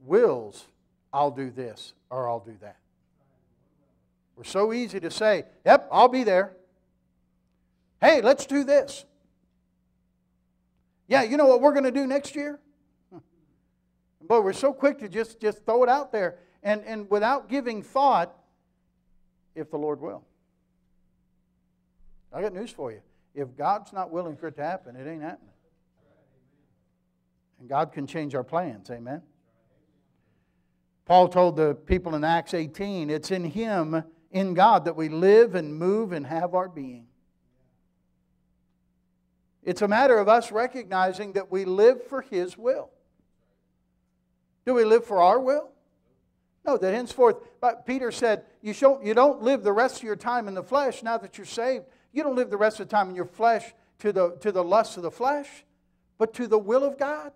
wills, I'll do this or I'll do that. We're so easy to say, yep, I'll be there. Hey, let's do this. Yeah, you know what we're going to do next year? Boy, we're so quick to just, just throw it out there and, and without giving thought, if the Lord will. I got news for you. If God's not willing for it to happen, it ain't happening. And God can change our plans. Amen. Paul told the people in Acts 18, it's in Him, in God, that we live and move and have our being. It's a matter of us recognizing that we live for His will. Do we live for our will? No, that henceforth, but Peter said, you, show, you don't live the rest of your time in the flesh now that you're saved. You don't live the rest of the time in your flesh to the, to the lusts of the flesh, but to the will of God.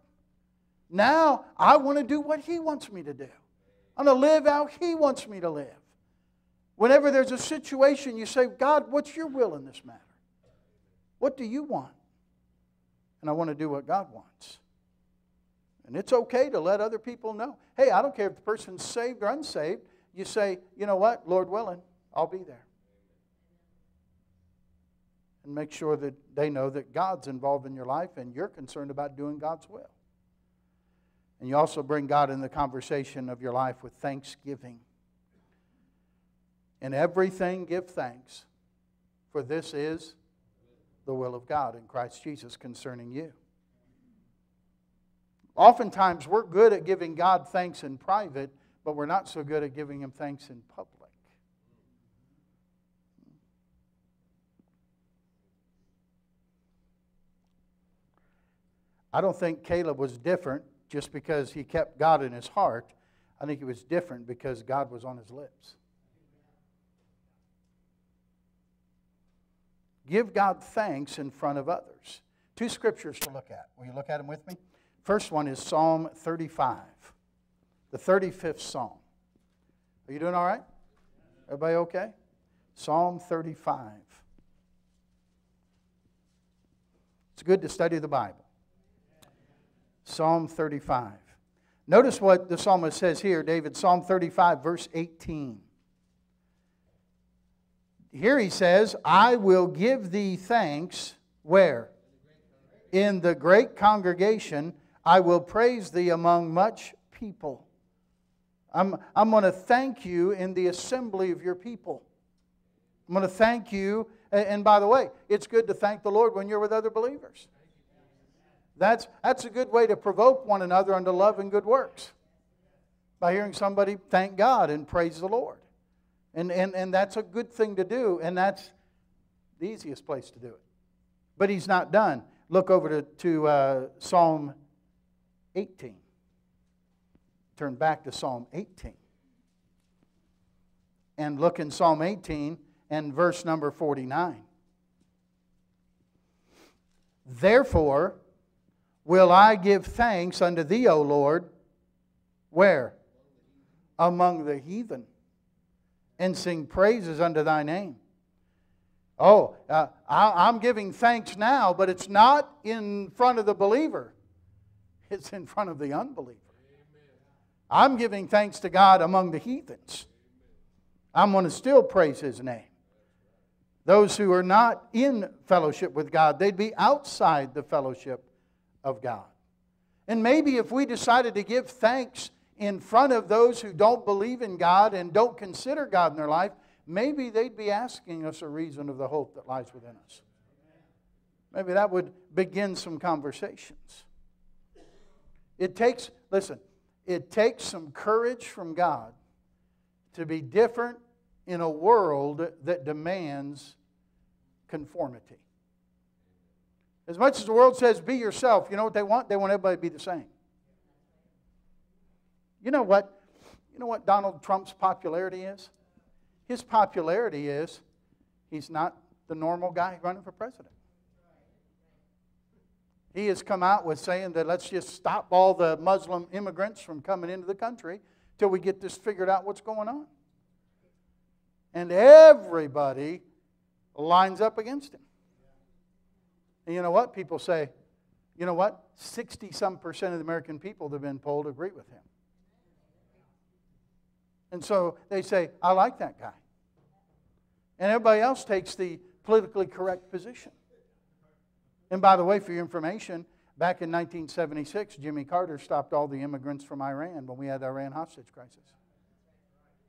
Now I want to do what He wants me to do. I'm going to live how He wants me to live. Whenever there's a situation, you say, God, what's your will in this matter? What do you want? And I want to do what God wants. And it's okay to let other people know. Hey, I don't care if the person's saved or unsaved. You say, you know what, Lord willing, I'll be there. And make sure that they know that God's involved in your life and you're concerned about doing God's will. And you also bring God in the conversation of your life with thanksgiving. In everything, give thanks, for this is the will of God in Christ Jesus concerning you. Oftentimes, we're good at giving God thanks in private, but we're not so good at giving Him thanks in public. I don't think Caleb was different just because he kept God in his heart. I think he was different because God was on his lips. Give God thanks in front of others. Two scriptures to look at. Will you look at them with me? First one is Psalm 35, the 35th Psalm. Are you doing all right? Everybody okay? Psalm 35. It's good to study the Bible. Psalm 35. Notice what the psalmist says here, David, Psalm 35, verse 18. Here he says, I will give thee thanks where? In the great congregation, I will praise thee among much people. I'm, I'm going to thank you in the assembly of your people. I'm going to thank you. And, by the way, it's good to thank the Lord when you're with other believers. That's, that's a good way to provoke one another unto love and good works by hearing somebody thank God and praise the Lord. And, and, and that's a good thing to do, and that's the easiest place to do it. But he's not done. Look over to, to uh, Psalm 18. Turn back to Psalm 18. And look in Psalm 18 and verse number 49. Therefore will I give thanks unto thee, O Lord. Where? Among the heathen. And sing praises unto thy name. Oh, uh, I, I'm giving thanks now, but it's not in front of the believer, it's in front of the unbeliever. I'm giving thanks to God among the heathens. I'm going to still praise his name. Those who are not in fellowship with God, they'd be outside the fellowship of God. And maybe if we decided to give thanks in front of those who don't believe in God and don't consider God in their life, maybe they'd be asking us a reason of the hope that lies within us. Maybe that would begin some conversations. It takes, listen, it takes some courage from God to be different in a world that demands conformity. As much as the world says be yourself, you know what they want? They want everybody to be the same. You know what? You know what Donald Trump's popularity is? His popularity is he's not the normal guy running for president. He has come out with saying that let's just stop all the Muslim immigrants from coming into the country till we get this figured out what's going on. And everybody lines up against him. And you know what? People say, you know what? 60 some percent of the American people that have been polled agree with him. And so they say, I like that guy. And everybody else takes the politically correct position. And by the way, for your information, back in 1976, Jimmy Carter stopped all the immigrants from Iran when we had the Iran hostage crisis.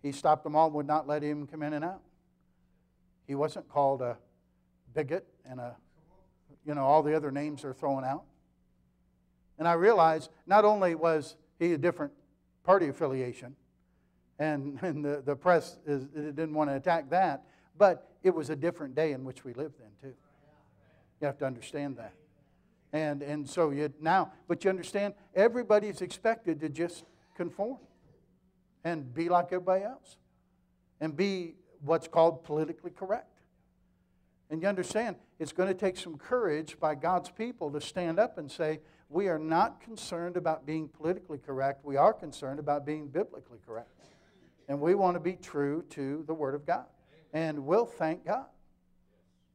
He stopped them all, would not let him come in and out. He wasn't called a bigot and a you know, all the other names are thrown out. And I realized not only was he a different party affiliation, and, and the, the press is, didn't want to attack that, but it was a different day in which we lived then, too. You have to understand that. And, and so you now, but you understand, everybody's expected to just conform and be like everybody else and be what's called politically correct. And you understand, it's going to take some courage by God's people to stand up and say, we are not concerned about being politically correct. We are concerned about being biblically correct. And we want to be true to the Word of God. And we'll thank God.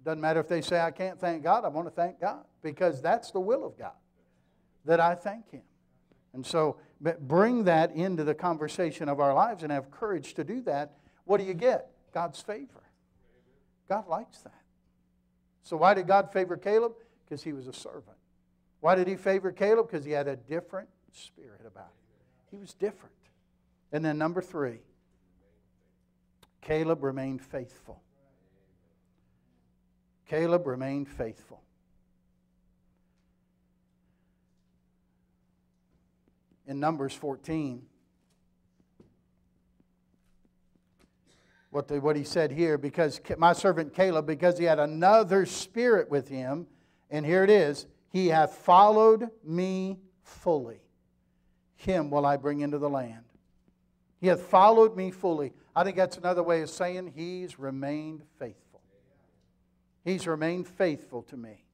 Doesn't matter if they say, I can't thank God, I want to thank God because that's the will of God that I thank Him. And so bring that into the conversation of our lives and have courage to do that. What do you get? God's favor. God likes that. So, why did God favor Caleb? Because he was a servant. Why did he favor Caleb? Because he had a different spirit about him. He was different. And then, number three, Caleb remained faithful. Caleb remained faithful. In Numbers 14, what, the, what he said here, because my servant Caleb, because he had another spirit with him, and here it is, he hath followed me fully. Him will I bring into the land. He hath followed me fully. I think that's another way of saying he's remained faithful. He's remained faithful to me.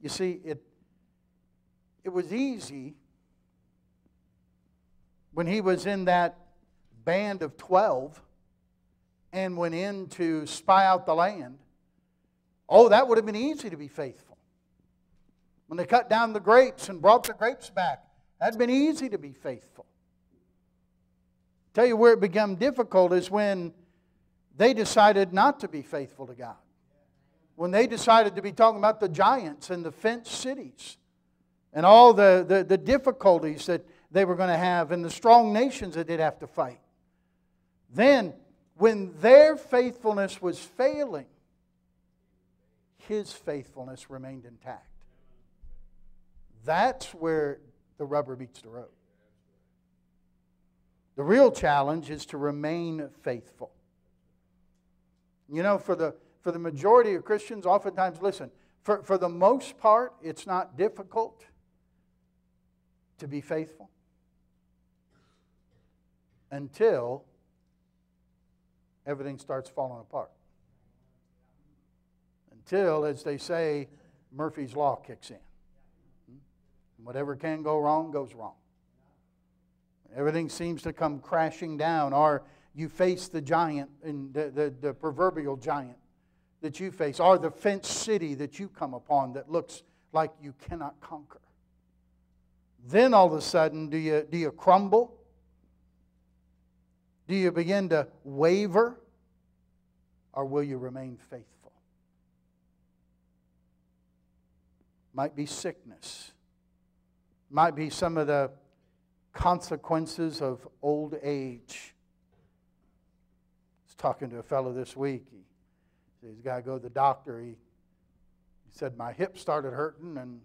You see, it, it was easy when he was in that band of 12 and went in to spy out the land, oh, that would have been easy to be faithful. When they cut down the grapes and brought the grapes back, that'd been easy to be faithful. Tell you where it became difficult is when they decided not to be faithful to God. When they decided to be talking about the giants and the fenced cities and all the, the, the difficulties that they were going to have and the strong nations that they'd have to fight. Then, when their faithfulness was failing, his faithfulness remained intact. That's where the rubber meets the road. The real challenge is to remain faithful. You know, for the, for the majority of Christians, oftentimes, listen, for, for the most part, it's not difficult to be faithful until everything starts falling apart. Until, as they say, Murphy's Law kicks in. Whatever can go wrong goes wrong. Everything seems to come crashing down, or you face the giant, and the, the, the proverbial giant that you face, or the fenced city that you come upon that looks like you cannot conquer. Then all of a sudden, do you, do you crumble? Do you begin to waver? Or will you remain faithful? Might be sickness. Might be some of the consequences of old age. I was talking to a fellow this week. He he's got to go to the doctor. He, he said, My hip started hurting, and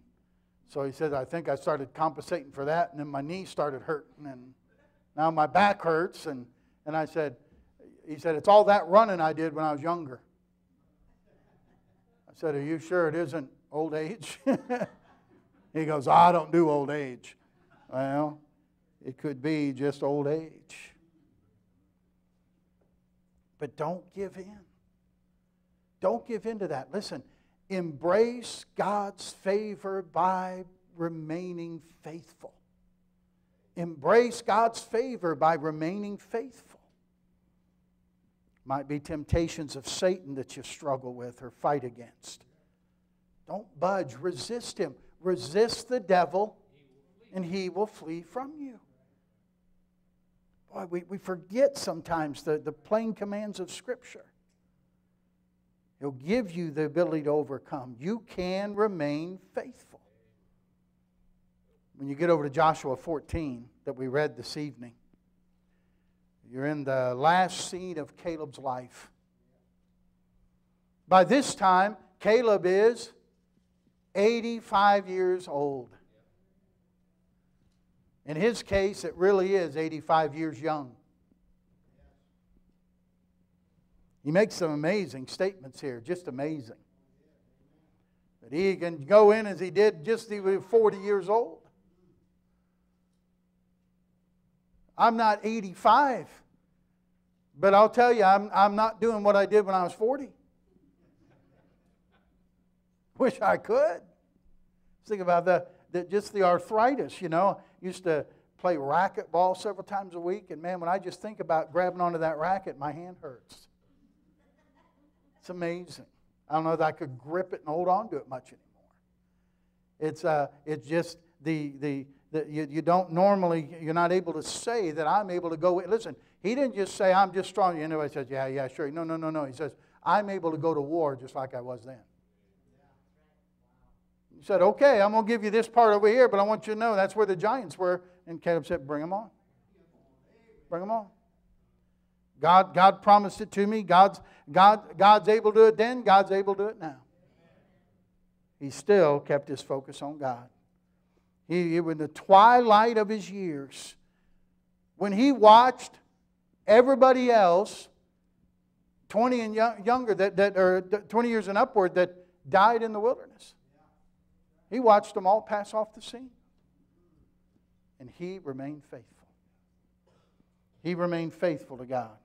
so he said, I think I started compensating for that, and then my knee started hurting, and now my back hurts. And, and I said, He said, It's all that running I did when I was younger. I said, Are you sure it isn't old age? he goes, I don't do old age. Well, it could be just old age. But don't give in. Don't give in to that. Listen, embrace God's favor by remaining faithful. Embrace God's favor by remaining faithful. Might be temptations of Satan that you struggle with or fight against. Don't budge. Resist him. Resist the devil, and he will flee from you. Boy, we, we forget sometimes the, the plain commands of Scripture. He'll give you the ability to overcome. You can remain faithful. When you get over to Joshua 14 that we read this evening, you're in the last scene of Caleb's life. By this time, Caleb is 85 years old. In his case, it really is 85 years young. He makes some amazing statements here, just amazing. That he can go in as he did just was 40 years old. I'm not 85, but I'll tell you, I'm, I'm not doing what I did when I was 40. Wish I could. Think about the, the, just the arthritis, you know. Used to play racquetball several times a week, and man, when I just think about grabbing onto that racket, my hand hurts. It's amazing. I don't know that I could grip it and hold on to it much anymore. It's, uh, it's just the, the, the you, you don't normally, you're not able to say that I'm able to go. Listen, he didn't just say, I'm just strong. Anybody says, yeah, yeah, sure. No, no, no, no. He says, I'm able to go to war just like I was then. He said, Okay, I'm going to give you this part over here, but I want you to know that's where the giants were. And Caleb said, Bring them on. Bring them on. God, God promised it to me. God's, God, God's able to do it then. God's able to do it now. He still kept his focus on God. He, was in the twilight of his years, when he watched everybody else, 20 and younger, that, that, or 20 years and upward, that died in the wilderness. He watched them all pass off the scene. And he remained faithful. He remained faithful to God.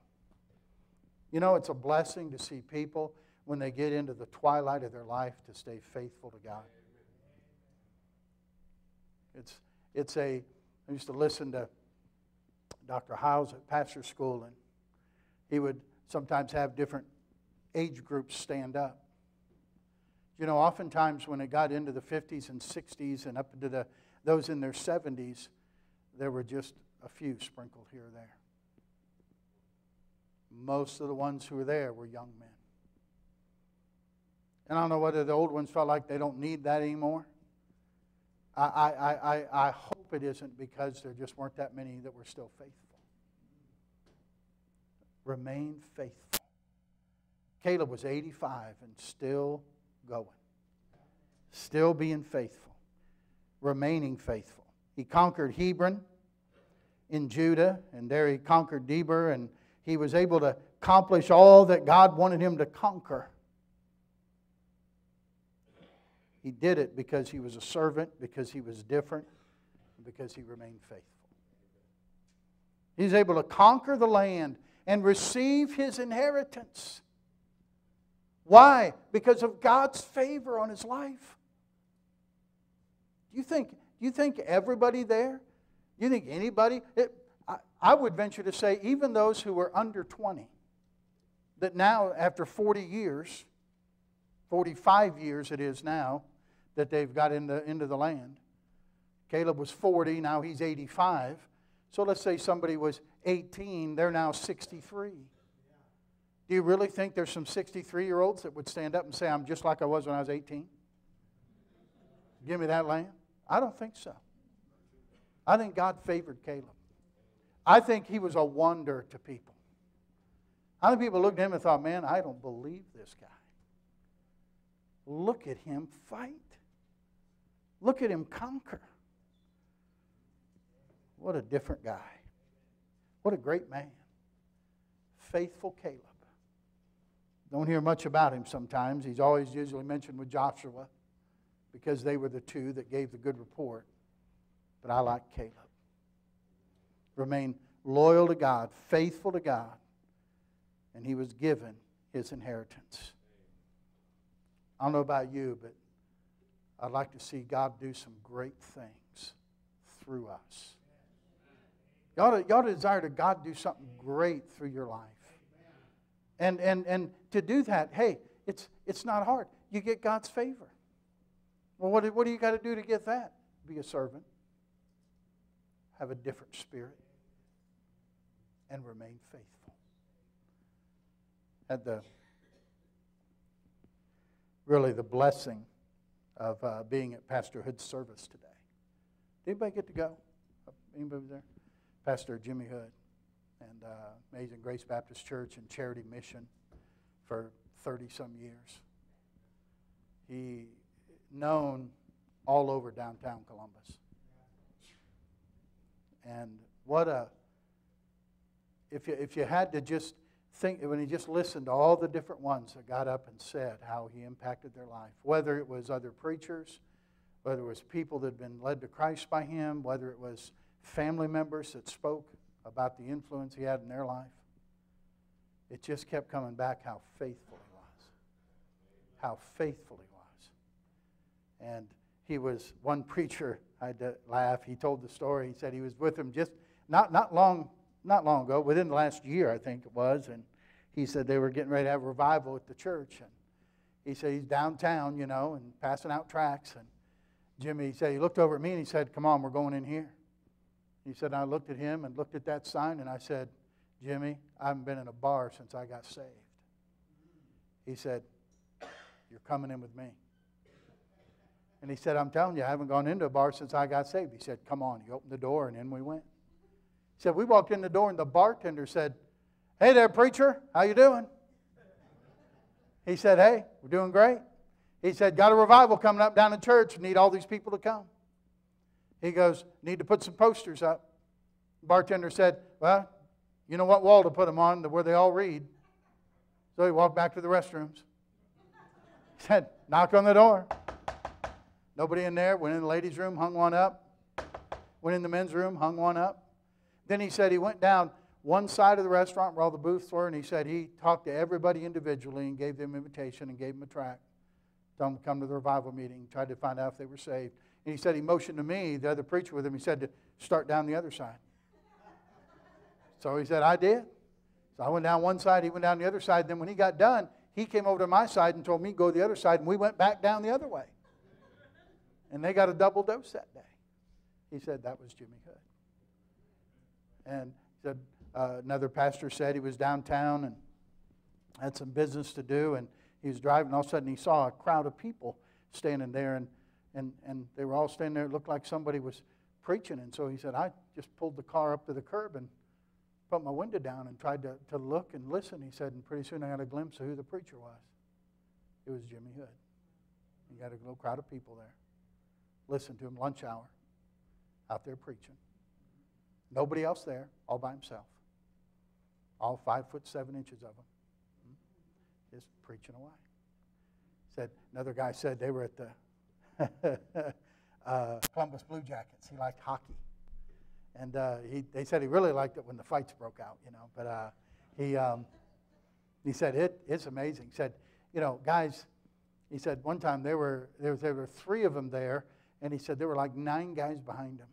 You know, it's a blessing to see people when they get into the twilight of their life to stay faithful to God. It's, it's a, I used to listen to Dr. Howes at pastor school, and he would sometimes have different age groups stand up. You know, oftentimes when it got into the 50s and 60s and up into the, those in their 70s, there were just a few sprinkled here or there. Most of the ones who were there were young men. And I don't know whether the old ones felt like they don't need that anymore. I, I, I, I- I hope it isn't because there just weren't that many that were still faithful. Remain faithful. Caleb was 85 and still going, still being faithful, remaining faithful. He conquered Hebron in Judah, and there he conquered Debir, and he was able to accomplish all that God wanted him to conquer. He did it because he was a servant, because he was different, because he remained faithful. He's able to conquer the land and receive his inheritance. Why? Because of God's favor on his life. Do you think, you think everybody there? You think anybody? It, I, I would venture to say, even those who were under 20, that now, after 40 years, 45 years it is now, that they've got into, into the land. Caleb was 40, now he's 85. So let's say somebody was 18, they're now 63. Do you really think there's some 63 year olds that would stand up and say, I'm just like I was when I was 18? Give me that land? I don't think so. I think God favored Caleb. I think he was a wonder to people. How many people looked at him and thought, man, I don't believe this guy? Look at him fight. Look at him conquer. What a different guy. What a great man. Faithful Caleb. Don't hear much about him sometimes. He's always usually mentioned with Joshua because they were the two that gave the good report. But I like Caleb. Remain loyal to God, faithful to God, and he was given his inheritance. I don't know about you, but I'd like to see God do some great things through us. Y'all, to desire to God do something great through your life. And, and, and to do that, hey, it's, it's not hard. You get God's favor. Well, what, what do you got to do to get that? Be a servant, have a different spirit, and remain faithful. Had the really the blessing of uh, being at Pastor Hood's service today. Did anybody get to go? Anybody there? Pastor Jimmy Hood and uh, Amazing Grace Baptist Church and Charity Mission for 30 some years. He known all over downtown Columbus. And what a if you if you had to just think when he just listened to all the different ones that got up and said how he impacted their life, whether it was other preachers, whether it was people that had been led to Christ by him, whether it was family members that spoke about the influence he had in their life. It just kept coming back how faithful he was. How faithful he was. And he was, one preacher, I had to laugh, he told the story. He said he was with him just not, not long not long ago, within the last year, I think it was, and he said they were getting ready to have a revival at the church. And he said he's downtown, you know, and passing out tracts. And Jimmy said he looked over at me and he said, "Come on, we're going in here." He said I looked at him and looked at that sign and I said, "Jimmy, I haven't been in a bar since I got saved." He said, "You're coming in with me." And he said, "I'm telling you, I haven't gone into a bar since I got saved." He said, "Come on." He opened the door and in we went. He said, we walked in the door and the bartender said, Hey there, preacher, how you doing? He said, Hey, we're doing great. He said, Got a revival coming up down in church. Need all these people to come. He goes, Need to put some posters up. The bartender said, Well, you know what wall to put them on where they all read. So he walked back to the restrooms. He said, Knock on the door. Nobody in there. Went in the ladies' room, hung one up. Went in the men's room, hung one up. Then he said he went down one side of the restaurant where all the booths were, and he said he talked to everybody individually and gave them invitation and gave them a tract. Told them to come to the revival meeting, tried to find out if they were saved. And he said he motioned to me, the other preacher with him, he said to start down the other side. So he said, I did. So I went down one side, he went down the other side. Then when he got done, he came over to my side and told me go the other side, and we went back down the other way. And they got a double dose that day. He said that was Jimmy Hood. And said, uh, another pastor said he was downtown and had some business to do, and he was driving. All of a sudden, he saw a crowd of people standing there, and and, and they were all standing there. It looked like somebody was preaching. And so he said, I just pulled the car up to the curb and put my window down and tried to, to look and listen. He said, and pretty soon I got a glimpse of who the preacher was. It was Jimmy Hood. He got a little crowd of people there. Listen to him, lunch hour, out there preaching. Nobody else there, all by himself. All five foot seven inches of him. Hmm? Just preaching away. Said another guy said they were at the uh, Columbus Blue Jackets. He liked hockey, and uh, he, they said he really liked it when the fights broke out. You know, but uh, he um, he said it it's amazing. He said, you know, guys. He said one time there were there, was, there were three of them there, and he said there were like nine guys behind him.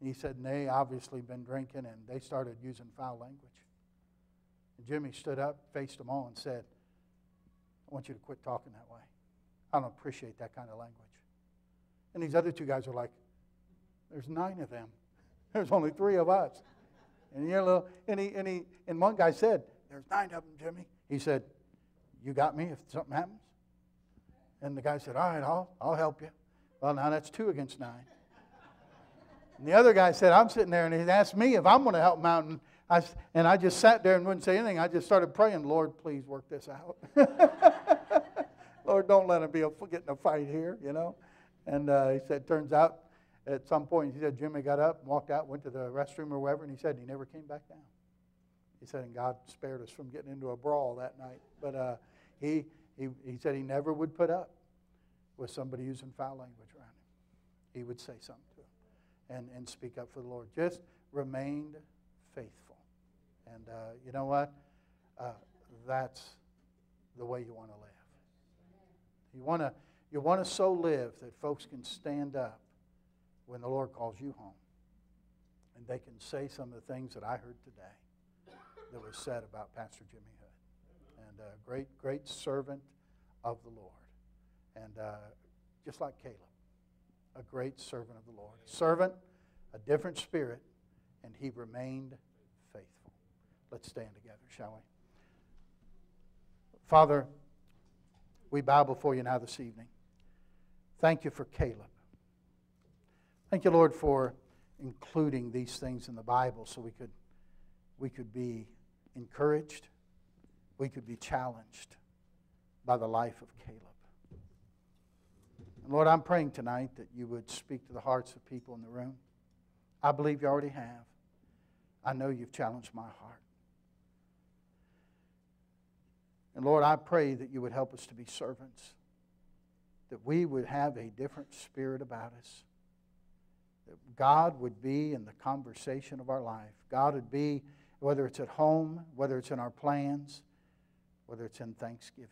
And he said and they obviously been drinking, and they started using foul language. And Jimmy stood up, faced them all, and said, "I want you to quit talking that way. I don't appreciate that kind of language." And these other two guys are like, "There's nine of them. There's only three of us." And you know, and he and he and one guy said, "There's nine of them, Jimmy." He said, "You got me if something happens." And the guy said, All right, I'll, I'll help you. Well, now that's two against nine. And the other guy said, I'm sitting there, and he asked me if I'm going to help him out. And I, and I just sat there and wouldn't say anything. I just started praying, Lord, please work this out. Lord, don't let him be a, get in a fight here, you know. And uh, he said, turns out at some point, he said, Jimmy got up, walked out, went to the restroom or wherever, and he said he never came back down. He said, and God spared us from getting into a brawl that night. But uh, he, he, he said he never would put up with somebody using foul language around him. He would say something to him and, and speak up for the Lord. Just remained faithful. And uh, you know what? Uh, that's the way you want to live. You want to you want to so live that folks can stand up when the Lord calls you home, and they can say some of the things that I heard today that was said about Pastor Jimmy Hood, and a great great servant of the Lord, and uh, just like Caleb, a great servant of the Lord, a servant, a different spirit, and he remained faithful. Let's stand together, shall we? Father, we bow before you now this evening. Thank you for Caleb. Thank you, Lord, for including these things in the Bible so we could, we could be encouraged, we could be challenged by the life of Caleb. And Lord, I'm praying tonight that you would speak to the hearts of people in the room. I believe you already have. I know you've challenged my heart. And Lord, I pray that you would help us to be servants, that we would have a different spirit about us, that God would be in the conversation of our life. God would be, whether it's at home, whether it's in our plans, whether it's in Thanksgiving.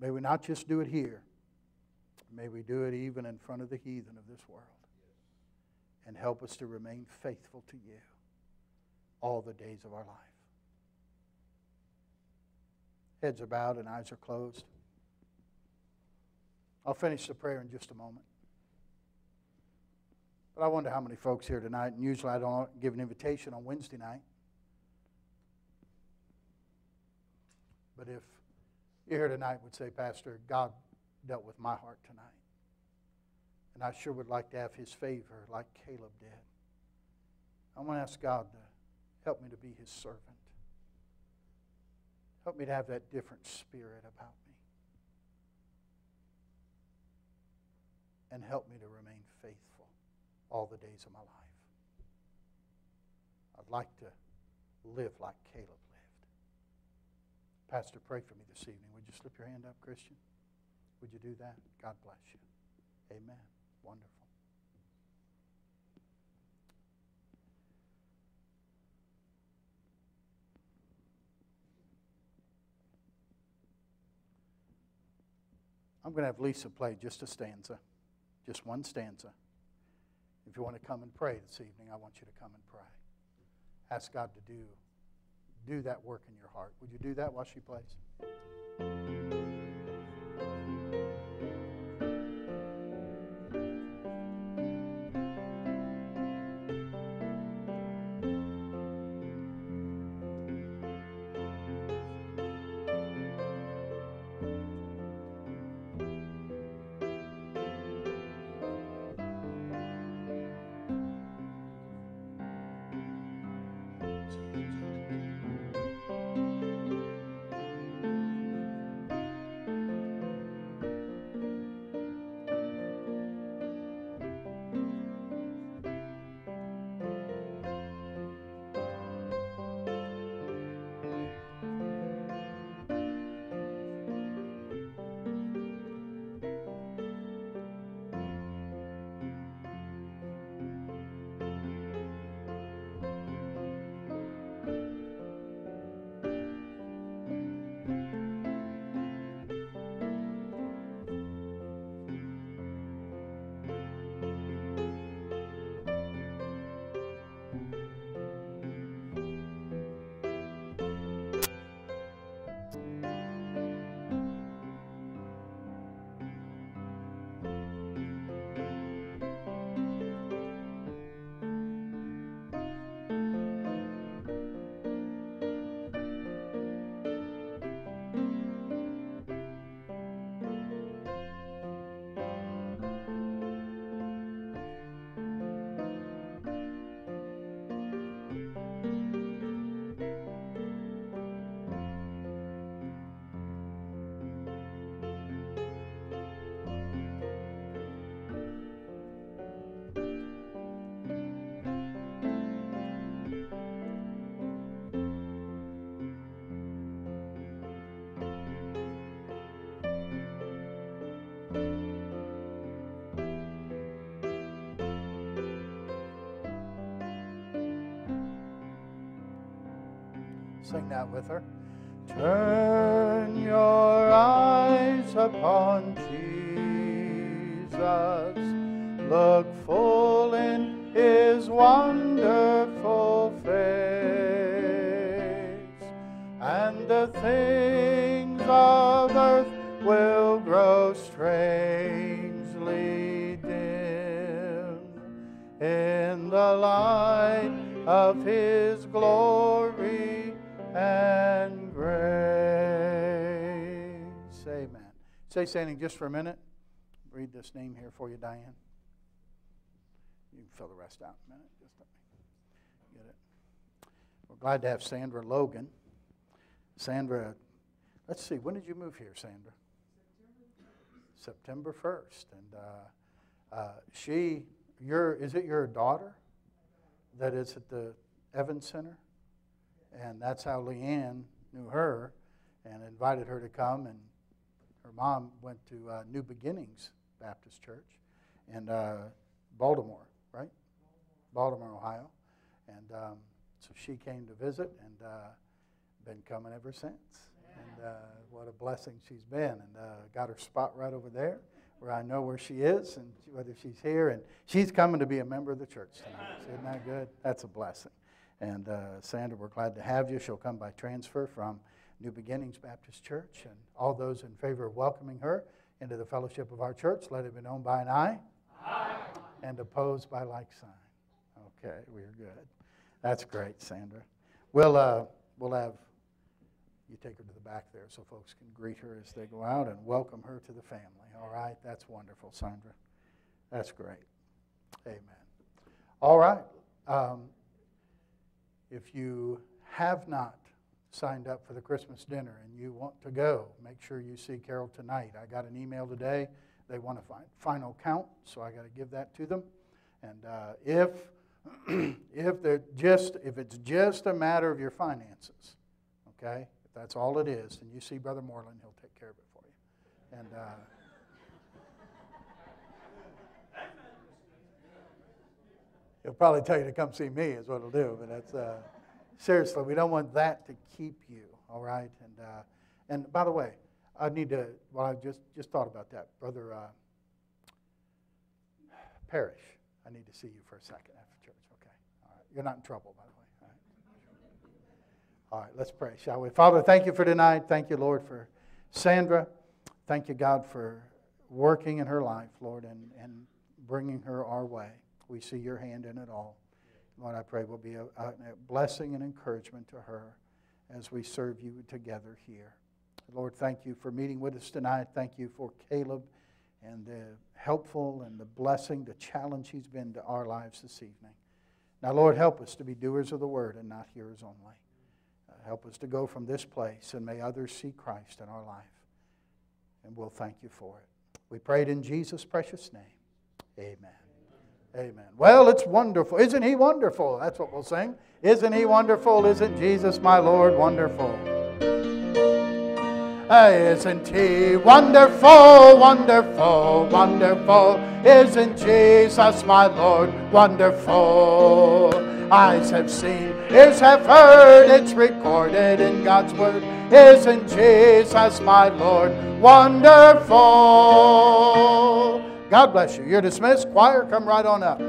May we not just do it here, may we do it even in front of the heathen of this world. And help us to remain faithful to you all the days of our life. Heads are bowed and eyes are closed. I'll finish the prayer in just a moment. But I wonder how many folks here tonight, and usually I don't give an invitation on Wednesday night. But if you're here tonight, would say, Pastor, God dealt with my heart tonight. And I sure would like to have his favor like Caleb did. I want to ask God to help me to be his servant. Help me to have that different spirit about me. And help me to remain faithful all the days of my life. I'd like to live like Caleb lived. Pastor, pray for me this evening. Would you slip your hand up, Christian? Would you do that? God bless you. Amen. Wonderful. I'm going to have Lisa play just a stanza, just one stanza. If you want to come and pray this evening, I want you to come and pray. Ask God to do, do that work in your heart. Would you do that while she plays? Sing that with her. Turn Stay standing just for a minute. Read this name here for you, Diane. You can fill the rest out in a minute. Just get it. We're glad to have Sandra Logan. Sandra, let's see, when did you move here, Sandra? September 1st. And uh, uh, she, your, is it your daughter that is at the Evans Center? And that's how Leanne knew her and invited her to come. And her mom went to uh, New Beginnings Baptist Church in uh, Baltimore, right? Baltimore, Ohio. And um, so she came to visit and uh, been coming ever since. And uh, what a blessing she's been. And uh, got her spot right over there where I know where she is and whether she's here. And she's coming to be a member of the church tonight. Isn't that good? That's a blessing. And uh, Sandra, we're glad to have you. She'll come by transfer from New Beginnings Baptist Church. And all those in favor of welcoming her into the fellowship of our church, let it be known by an eye. Aye. And opposed by like sign. Okay, we're good. That's great, Sandra. We'll, uh, we'll have you take her to the back there so folks can greet her as they go out and welcome her to the family. All right, that's wonderful, Sandra. That's great. Amen. All right. Um, if you have not signed up for the Christmas dinner and you want to go, make sure you see Carol tonight. I got an email today. They want a fi- final count, so I got to give that to them. And uh, if if they're just if it's just a matter of your finances, okay, if that's all it is, and you see Brother Moreland, he'll take care of it for you. And uh, he'll probably tell you to come see me is what he'll do. But that's uh, seriously, we don't want that to keep you. All right, and uh, and by the way, I need to. Well, I just just thought about that, Brother uh, Parrish. I need to see you for a second after church. Okay, all right. You're not in trouble, by the way. All right. All right, let's pray, shall we? Father, thank you for tonight. Thank you, Lord, for Sandra. Thank you, God, for working in her life, Lord, and, and bringing her our way. We see your hand in it all. Lord, I pray will be a, a blessing and encouragement to her as we serve you together here. Lord, thank you for meeting with us tonight. Thank you for Caleb and the helpful and the blessing, the challenge he's been to our lives this evening. Now, Lord, help us to be doers of the word and not hearers only. Uh, help us to go from this place and may others see Christ in our life. And we'll thank you for it. We prayed in Jesus' precious name. Amen. Amen. Well, it's wonderful. Isn't he wonderful? That's what we'll sing. Isn't he wonderful? Isn't Jesus my Lord wonderful? Isn't he wonderful, wonderful, wonderful? Isn't Jesus my Lord wonderful? Eyes have seen, ears have heard, it's recorded in God's Word. Isn't Jesus my Lord wonderful? God bless you. You're dismissed. Choir, come right on up.